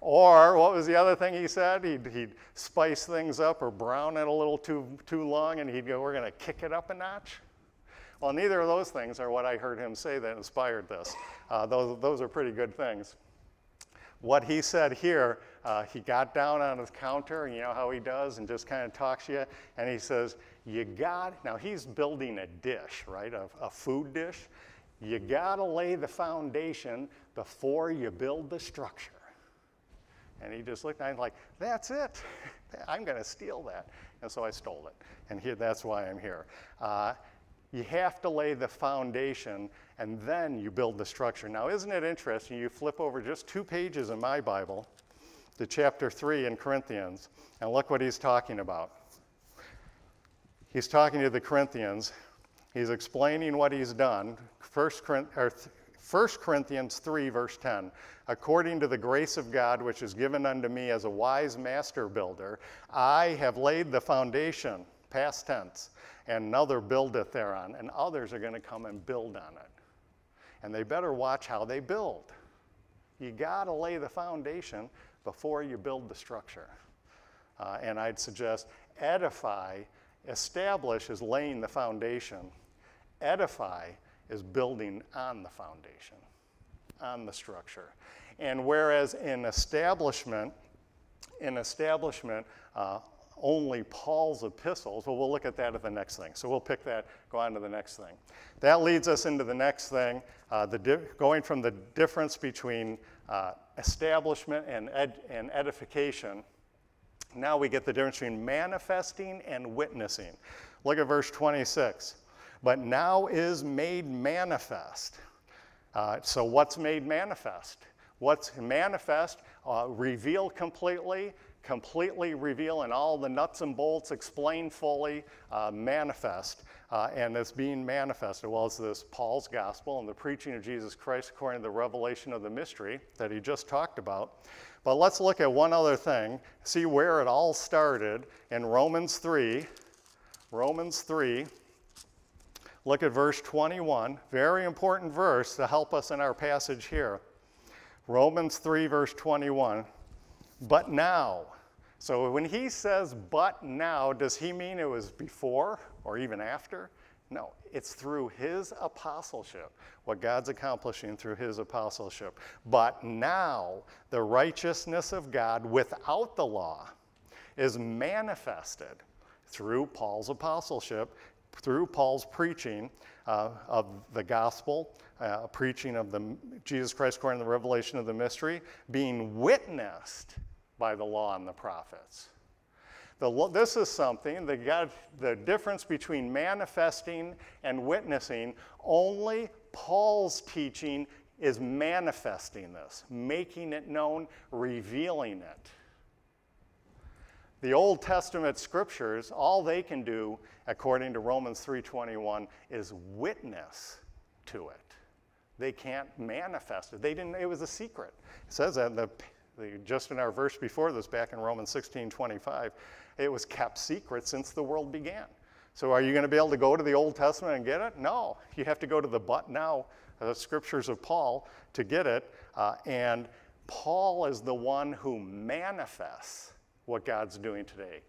or what was the other thing he said? He'd, he'd spice things up or brown it a little too, too long, and he'd go, We're going to kick it up a notch. Well, neither of those things are what I heard him say that inspired this. Uh, those, those are pretty good things. What he said here, uh, he got down on his counter, and you know how he does, and just kind of talks to you, and he says, You got, now he's building a dish, right? A, a food dish. You got to lay the foundation before you build the structure. And he just looked at me like, That's it. I'm going to steal that. And so I stole it. And here, that's why I'm here. Uh, You have to lay the foundation and then you build the structure. Now, isn't it interesting? You flip over just two pages in my Bible to chapter 3 in Corinthians, and look what he's talking about. He's talking to the Corinthians. He's explaining what he's done. 1 Corinthians 3, verse 10. According to the grace of God, which is given unto me as a wise master builder, I have laid the foundation, past tense, and another buildeth thereon, and others are going to come and build on it. And they better watch how they build. You got to lay the foundation before you build the structure. Uh, and I'd suggest edify, establish is laying the foundation, edify is building on the foundation, on the structure. And whereas in establishment, in establishment, uh, only Paul's epistles. Well, we'll look at that at the next thing. So we'll pick that, go on to the next thing. That leads us into the next thing, uh, the going from the difference between uh, establishment and, ed- and edification. Now we get the difference between manifesting and witnessing. Look at verse 26. But now is made manifest. Uh, so, what's made manifest? What's manifest, uh, revealed completely, completely reveal and all the nuts and bolts explain fully, uh, manifest, uh, and it's being manifested. Well, it's this Paul's gospel and the preaching of Jesus Christ according to the revelation of the mystery that he just talked about. But let's look at one other thing, see where it all started in Romans 3. Romans 3. Look at verse 21, very important verse to help us in our passage here. Romans 3, verse 21. But now, so when he says but now, does he mean it was before or even after? No, it's through his apostleship, what God's accomplishing through his apostleship. But now the righteousness of God without the law is manifested through Paul's apostleship, through Paul's preaching uh, of the gospel, uh, preaching of the Jesus Christ according to the revelation of the mystery, being witnessed by the law and the prophets. The, this is something that got the difference between manifesting and witnessing. Only Paul's teaching is manifesting this, making it known, revealing it. The Old Testament scriptures, all they can do, according to Romans 3:21, is witness to it. They can't manifest it. They didn't. It was a secret. It says that the the, just in our verse before this, back in Romans 16 25, it was kept secret since the world began. So, are you going to be able to go to the Old Testament and get it? No. You have to go to the but now, the scriptures of Paul, to get it. Uh, and Paul is the one who manifests what God's doing today.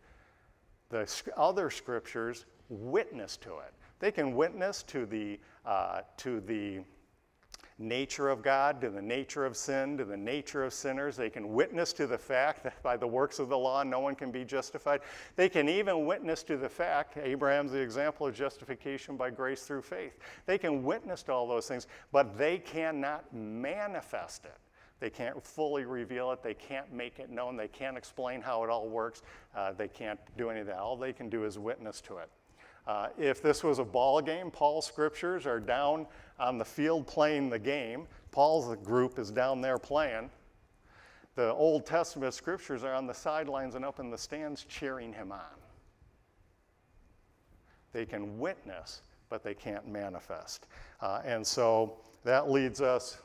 The other scriptures witness to it. They can witness to the, uh, to the nature of God, to the nature of sin, to the nature of sinners. They can witness to the fact that by the works of the law no one can be justified. They can even witness to the fact, Abraham's the example of justification by grace through faith. They can witness to all those things, but they cannot manifest it. They can't fully reveal it. They can't make it known. They can't explain how it all works. Uh, they can't do any of that. All they can do is witness to it. Uh, if this was a ball game, Paul's scriptures are down on the field playing the game. Paul's group is down there playing. The Old Testament scriptures are on the sidelines and up in the stands cheering him on. They can witness, but they can't manifest. Uh, and so that leads us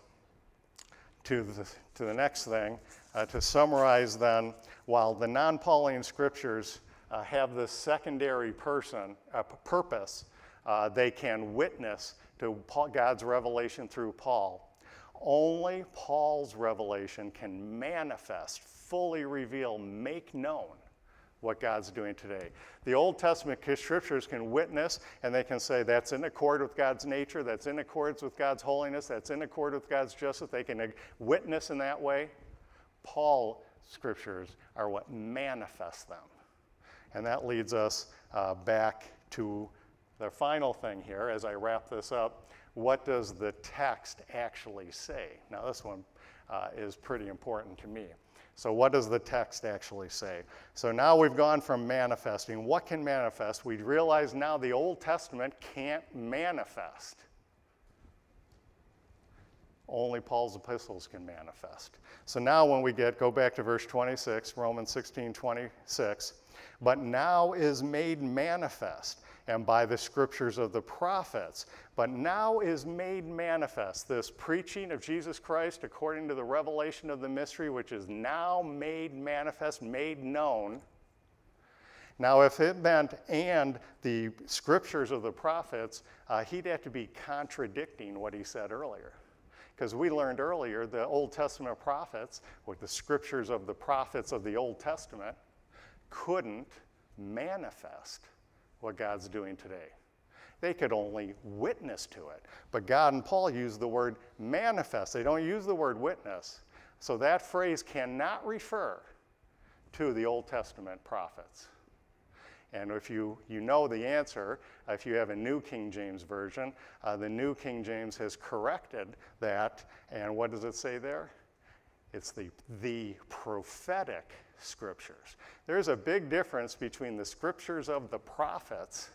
to the, to the next thing. Uh, to summarize, then, while the non Pauline scriptures uh, have this secondary person, uh, purpose, uh, they can witness to God's revelation through Paul. Only Paul's revelation can manifest, fully reveal, make known what God's doing today. The Old Testament scriptures can witness and they can say that's in accord with God's nature, that's in accordance with God's holiness, that's in accord with God's justice. They can witness in that way. Paul scriptures are what manifest them. And that leads us uh, back to the final thing here as I wrap this up. What does the text actually say? Now, this one uh, is pretty important to me. So, what does the text actually say? So, now we've gone from manifesting. What can manifest? We realize now the Old Testament can't manifest. Only Paul's epistles can manifest. So, now when we get, go back to verse 26, Romans 16 26, but now is made manifest and by the scriptures of the prophets. But now is made manifest this preaching of Jesus Christ according to the revelation of the mystery, which is now made manifest, made known. Now, if it meant and the scriptures of the prophets, uh, he'd have to be contradicting what he said earlier. Because we learned earlier the Old Testament prophets, with the scriptures of the prophets of the Old Testament, couldn't manifest what God's doing today. They could only witness to it. But God and Paul use the word manifest. They don't use the word witness. So that phrase cannot refer to the Old Testament prophets. And if you, you know the answer, if you have a New King James Version, uh, the New King James has corrected that. And what does it say there? It's the, the prophetic scriptures. There's a big difference between the scriptures of the prophets,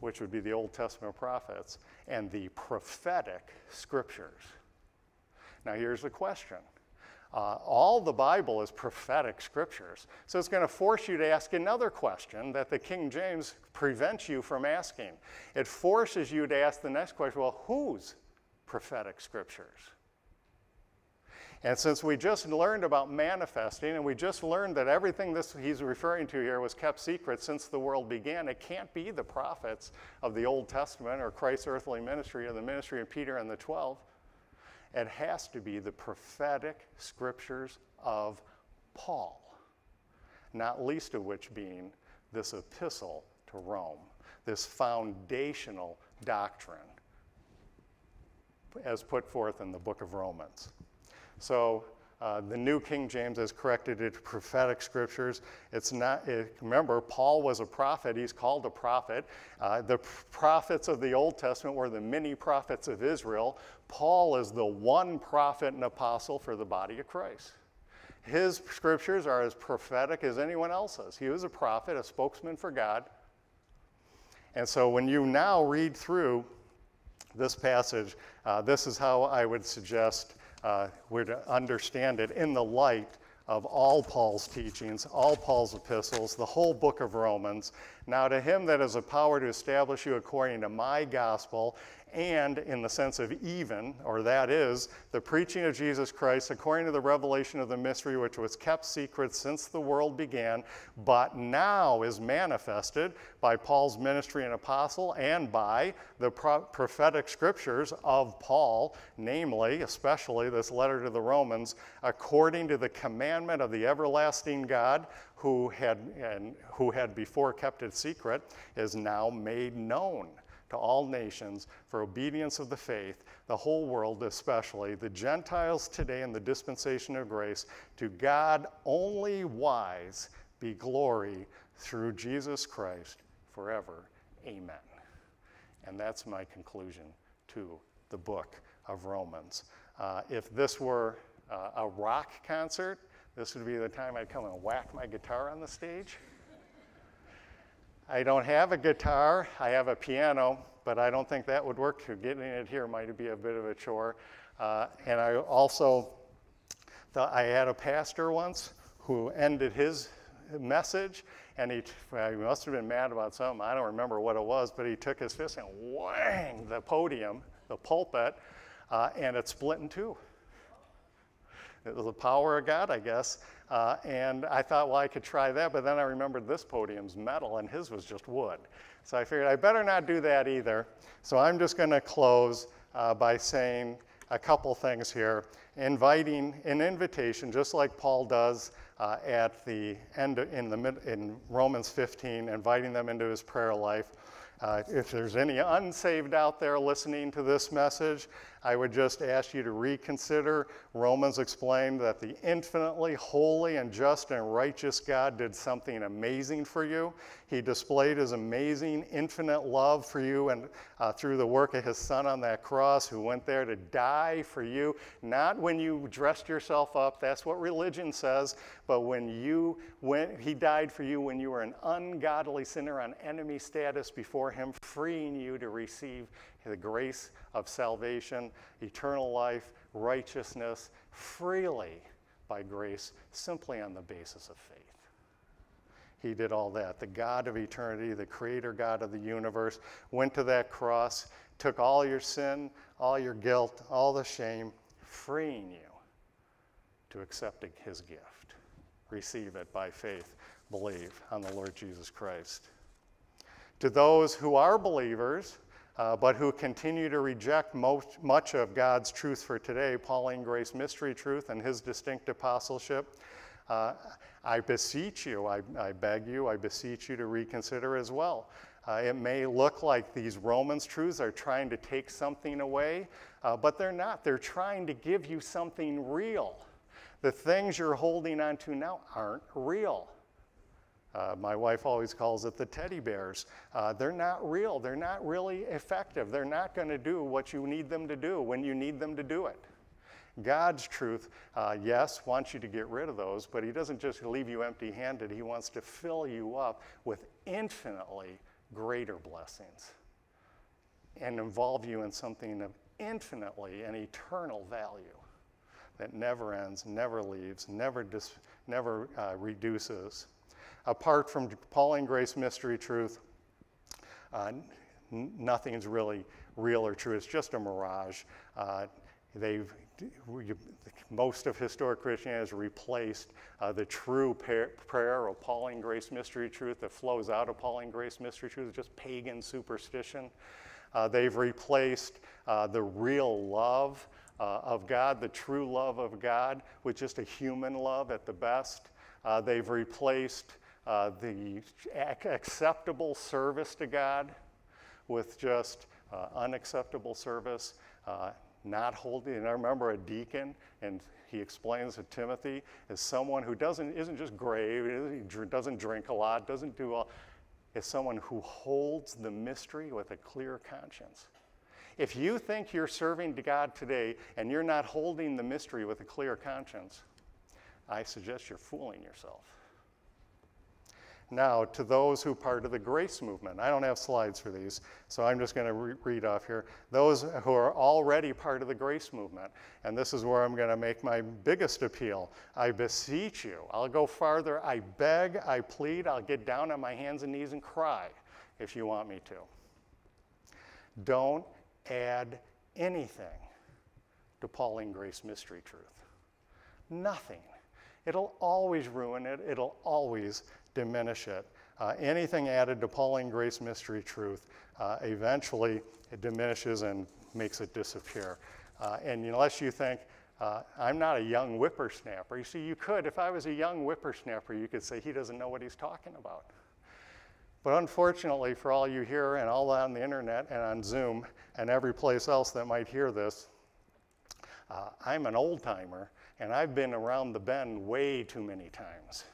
which would be the Old Testament prophets, and the prophetic scriptures. Now, here's the question. Uh, all the Bible is prophetic scriptures. So it's going to force you to ask another question that the King James prevents you from asking. It forces you to ask the next question well, whose prophetic scriptures? And since we just learned about manifesting, and we just learned that everything this he's referring to here was kept secret since the world began, it can't be the prophets of the Old Testament or Christ's earthly ministry or the ministry of Peter and the Twelve. It has to be the prophetic scriptures of Paul, not least of which being this epistle to Rome, this foundational doctrine as put forth in the book of Romans. So uh, the New King James has corrected it to prophetic scriptures. It's not, it, remember, Paul was a prophet. He's called a prophet. Uh, the prophets of the Old Testament were the many prophets of Israel. Paul is the one prophet and apostle for the body of Christ. His scriptures are as prophetic as anyone else's. He was a prophet, a spokesman for God. And so when you now read through this passage, uh, this is how I would suggest uh, we're to understand it in the light of all Paul's teachings, all Paul's epistles, the whole book of Romans. Now, to him that has a power to establish you according to my gospel and in the sense of even, or that is, the preaching of Jesus Christ according to the revelation of the mystery which was kept secret since the world began, but now is manifested by Paul's ministry and apostle and by the pro- prophetic scriptures of Paul, namely, especially this letter to the Romans, according to the commandment of the everlasting God who had, and who had before kept it secret, is now made known to all nations for obedience of the faith, the whole world especially, the Gentiles today in the dispensation of grace, to God only wise be glory through Jesus Christ forever. Amen. And that's my conclusion to the book of Romans. Uh, if this were uh, a rock concert, this would be the time I'd come and whack my guitar on the stage. I don't have a guitar, I have a piano, but I don't think that would work. To getting it here might be a bit of a chore. Uh, and I also, thought I had a pastor once who ended his message, and he, well, he must have been mad about something. I don't remember what it was, but he took his fist and whang the podium, the pulpit, uh, and it split in two. It was the power of God, I guess. Uh, and I thought, well, I could try that, but then I remembered this podium's metal and his was just wood. So I figured I better not do that either. So I'm just going to close uh, by saying a couple things here. Inviting an invitation, just like Paul does uh, at the end in, the mid, in Romans 15, inviting them into his prayer life. Uh, if there's any unsaved out there listening to this message, I would just ask you to reconsider. Romans explained that the infinitely holy and just and righteous God did something amazing for you. He displayed his amazing, infinite love for you and uh, through the work of his son on that cross, who went there to die for you, not when you dressed yourself up, that's what religion says, but when you went, he died for you when you were an ungodly sinner on enemy status before him, freeing you to receive the grace of salvation, eternal life, righteousness freely by grace, simply on the basis of faith. He did all that. The God of eternity, the creator God of the universe, went to that cross, took all your sin, all your guilt, all the shame, freeing you to accept his gift. Receive it by faith. Believe on the Lord Jesus Christ. To those who are believers, uh, but who continue to reject most, much of God's truth for today, Pauline Grace Mystery Truth and his distinct apostleship, uh, I beseech you, I, I, beg you, I beseech you to reconsider as well. Uh, it may look like these Romans truths are trying to take something away, uh, but they're not. They're trying to give you something real. The things you're holding on to now aren't real. Uh, my wife always calls it the teddy bears. Uh, they're not real. They're not really effective. They're not going to do what you need them to do when you need them to do it. God's truth, uh, yes, wants you to get rid of those, but He doesn't just leave you empty handed. He wants to fill you up with infinitely greater blessings and involve you in something of infinitely and eternal value that never ends, never leaves, never, dis- never uh, reduces apart from Pauline Grace Mystery Truth, uh, nothing's really real or true. It's just a mirage. Uh, they've most of historic Christianity has replaced uh, the true prayer of Pauline Grace Mystery Truth that flows out of Pauline Grace Mystery Truth, just pagan superstition. Uh, they've replaced uh, the real love uh, of God, the true love of God, with just a human love at the best. Uh, they've replaced uh, the acceptable service to God with just uh, unacceptable service, uh, not holding. And I remember a deacon, and he explains to Timothy, is someone who doesn't isn't just grave, doesn't drink a lot, doesn't do all, is someone who holds the mystery with a clear conscience. If you think you're serving to God today and you're not holding the mystery with a clear conscience, I suggest you're fooling yourself. Now, to those who part of the grace movement, I don't have slides for these, so I'm just going to re- read off here. Those who are already part of the grace movement, and this is where I'm going to make my biggest appeal. I beseech you, I'll go farther, I beg, I plead, I'll get down on my hands and knees and cry if you want me to. Don't add anything to Pauline Grace Mystery Truth. Nothing. It'll always ruin it, it'll always diminish it. Uh, anything added to Pauline Grace Mystery Truth, uh, eventually it diminishes and makes it disappear. Uh, and unless you think, uh, I'm not a young whippersnapper. You see, you could, if I was a young whippersnapper, you could say he doesn't know what he's talking about. But unfortunately, for all you here and all on the internet and on Zoom and every place else that might hear this, uh, I'm an old timer and I've been around the bend way too many times.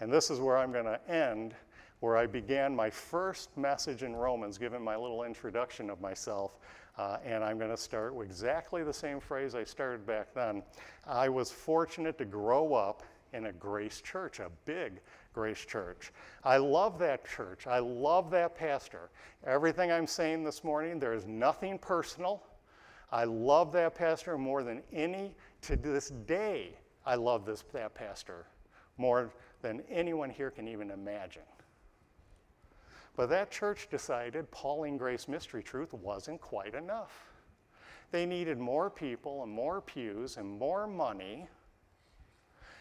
And this is where I'm going to end, where I began my first message in Romans, given my little introduction of myself. Uh, and I'm going to start with exactly the same phrase I started back then. I was fortunate to grow up in a grace church, a big grace church. I love that church. I love that pastor. Everything I'm saying this morning, there is nothing personal. I love that pastor more than any to this day. I love this that pastor more than anyone here can even imagine. But that church decided Pauline Grace Mystery Truth wasn't quite enough. They needed more people and more pews and more money.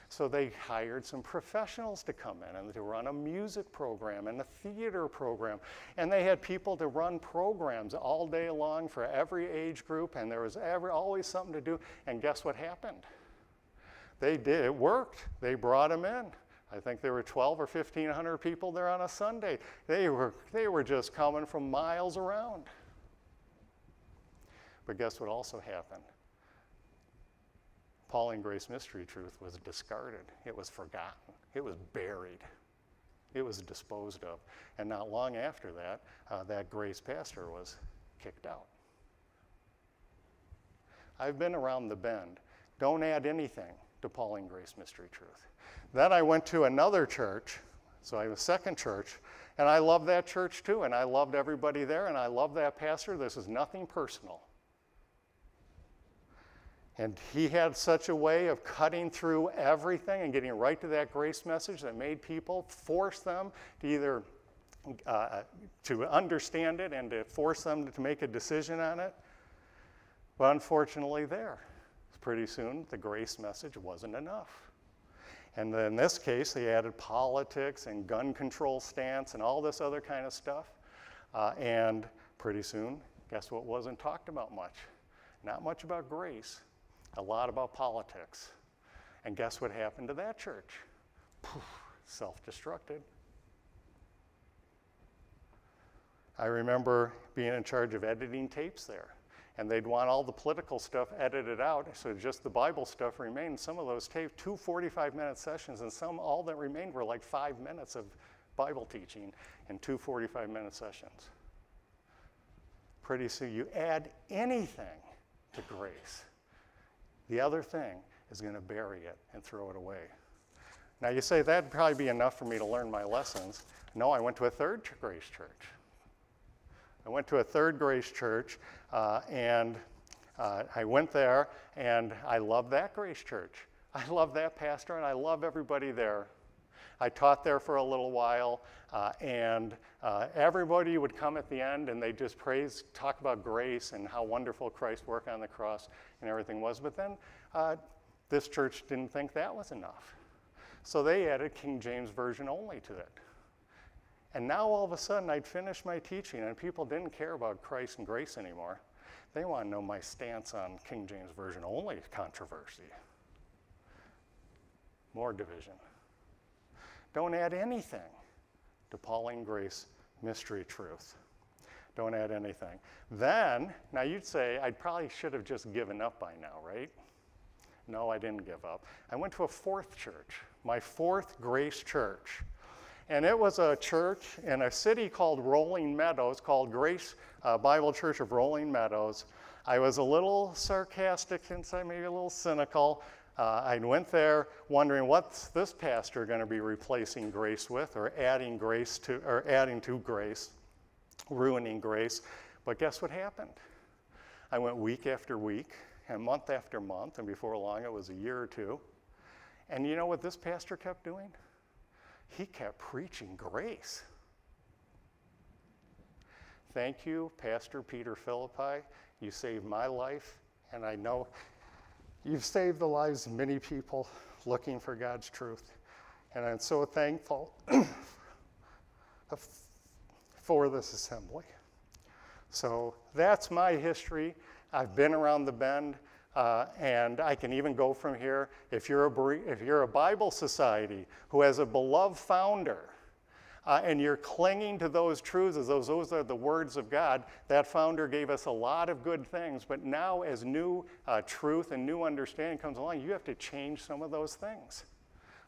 So they hired some professionals to come in and to run a music program and a theater program. And they had people to run programs all day long for every age group, and there was ever, always something to do. And guess what happened? They did, it worked. They brought them in I think there were 12 or 1,500 people there on a Sunday. They were, they were just coming from miles around. But guess what also happened? Pauline Grace Mystery Truth was discarded. It was forgotten. It was buried. It was disposed of. And not long after that, uh, that Grace pastor was kicked out. I've been around the bend. Don't add anything to Pauline Grace Mystery Truth. Then I went to another church, so I have a second church, and I loved that church too, and I loved everybody there, and I loved that pastor. This is nothing personal. And he had such a way of cutting through everything and getting right to that grace message that made people force them to either uh, to understand it and to force them to make a decision on it. But unfortunately, there, pretty soon the grace message wasn't enough. And in this case, they added politics and gun control stance and all this other kind of stuff. Uh, and pretty soon, guess what wasn't talked about much? Not much about grace a lot about politics. And guess what happened to that church? Self destructed. I remember being in charge of editing tapes there. And they'd want all the political stuff edited out, so just the Bible stuff remained. Some of those tapes, two 45 minute sessions, and some, all that remained were like five minutes of Bible teaching in two 45 minute sessions. Pretty soon, you add anything to grace, the other thing is going to bury it and throw it away. Now you say that'd probably be enough for me to learn my lessons. No, I went to a third grace church. I went to a third grace church uh, and uh, I went there and I love that grace church. I love that pastor and I love everybody there. I taught there for a little while, uh, and uh, everybody would come at the end and they just praise, talk about grace and how wonderful Christ's work on the cross and everything was. But then uh, this church didn't think that was enough. So they added King James Version only to it. And now all of a sudden I'd finished my teaching and people didn't care about Christ and grace anymore. They want to know my stance on King James Version only controversy. More division. Don't add anything to Pauline Grace mystery truth. Don't add anything. Then, now you'd say, I probably should have just given up by now, right? No, I didn't give up. I went to a fourth church, my fourth Grace Church. And it was a church in a city called Rolling Meadows, called Grace uh, Bible Church of Rolling Meadows. I was a little sarcastic inside, maybe a little cynical, uh, I went there wondering what's this pastor going to be replacing grace with or adding grace to or adding to grace, ruining grace. But guess what happened? I went week after week and month after month, and before long it was a year or two. And you know what this pastor kept doing? He kept preaching grace. Thank you, Pastor Peter Philippi. You saved my life, and I know You've saved the lives of many people looking for God's truth. And I'm so thankful for this assembly. So that's my history. I've been around the bend, uh, and I can even go from here. If you're, a, if you're a Bible society who has a beloved founder, uh, and you're clinging to those truths as those, those are the words of God. That founder gave us a lot of good things, but now as new uh, truth and new understanding comes along, you have to change some of those things.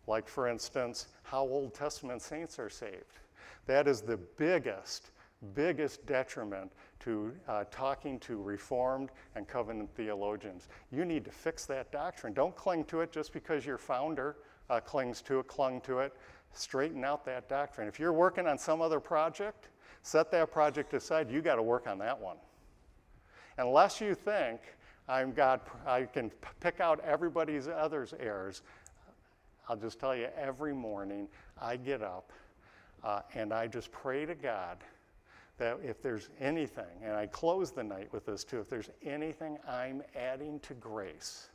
Like, for instance, how Old Testament saints are saved. That is the biggest, biggest detriment to uh, talking to Reformed and Covenant theologians. You need to fix that doctrine. Don't cling to it just because your founder uh, clings to it, clung to it straighten out that doctrine. If you're working on some other project, set that project aside. You got to work on that one. Unless you think I'm God, I can pick out everybody's others errors. I'll just tell you, every morning I get up uh, and I just pray to God that if there's anything, and I close the night with this too, if there's anything I'm adding to grace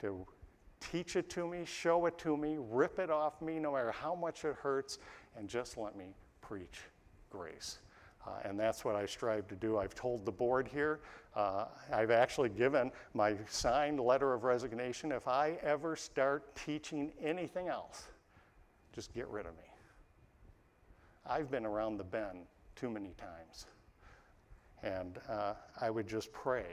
to Teach it to me, show it to me, rip it off me, no matter how much it hurts, and just let me preach grace. Uh, and that's what I strive to do. I've told the board here, uh, I've actually given my signed letter of resignation. If I ever start teaching anything else, just get rid of me. I've been around the bend too many times. And uh, I would just pray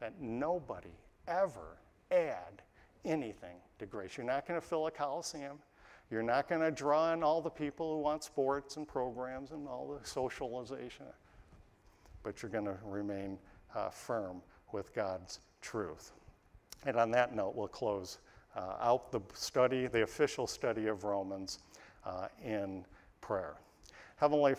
that nobody ever add anything to grace. You're not going to fill a coliseum. You're not going to draw in all the people who want sports and programs and all the socialization. But you're going to remain uh, firm with God's truth. And on that note, we'll close uh, out the study, the official study of Romans, uh, in prayer. Heavenly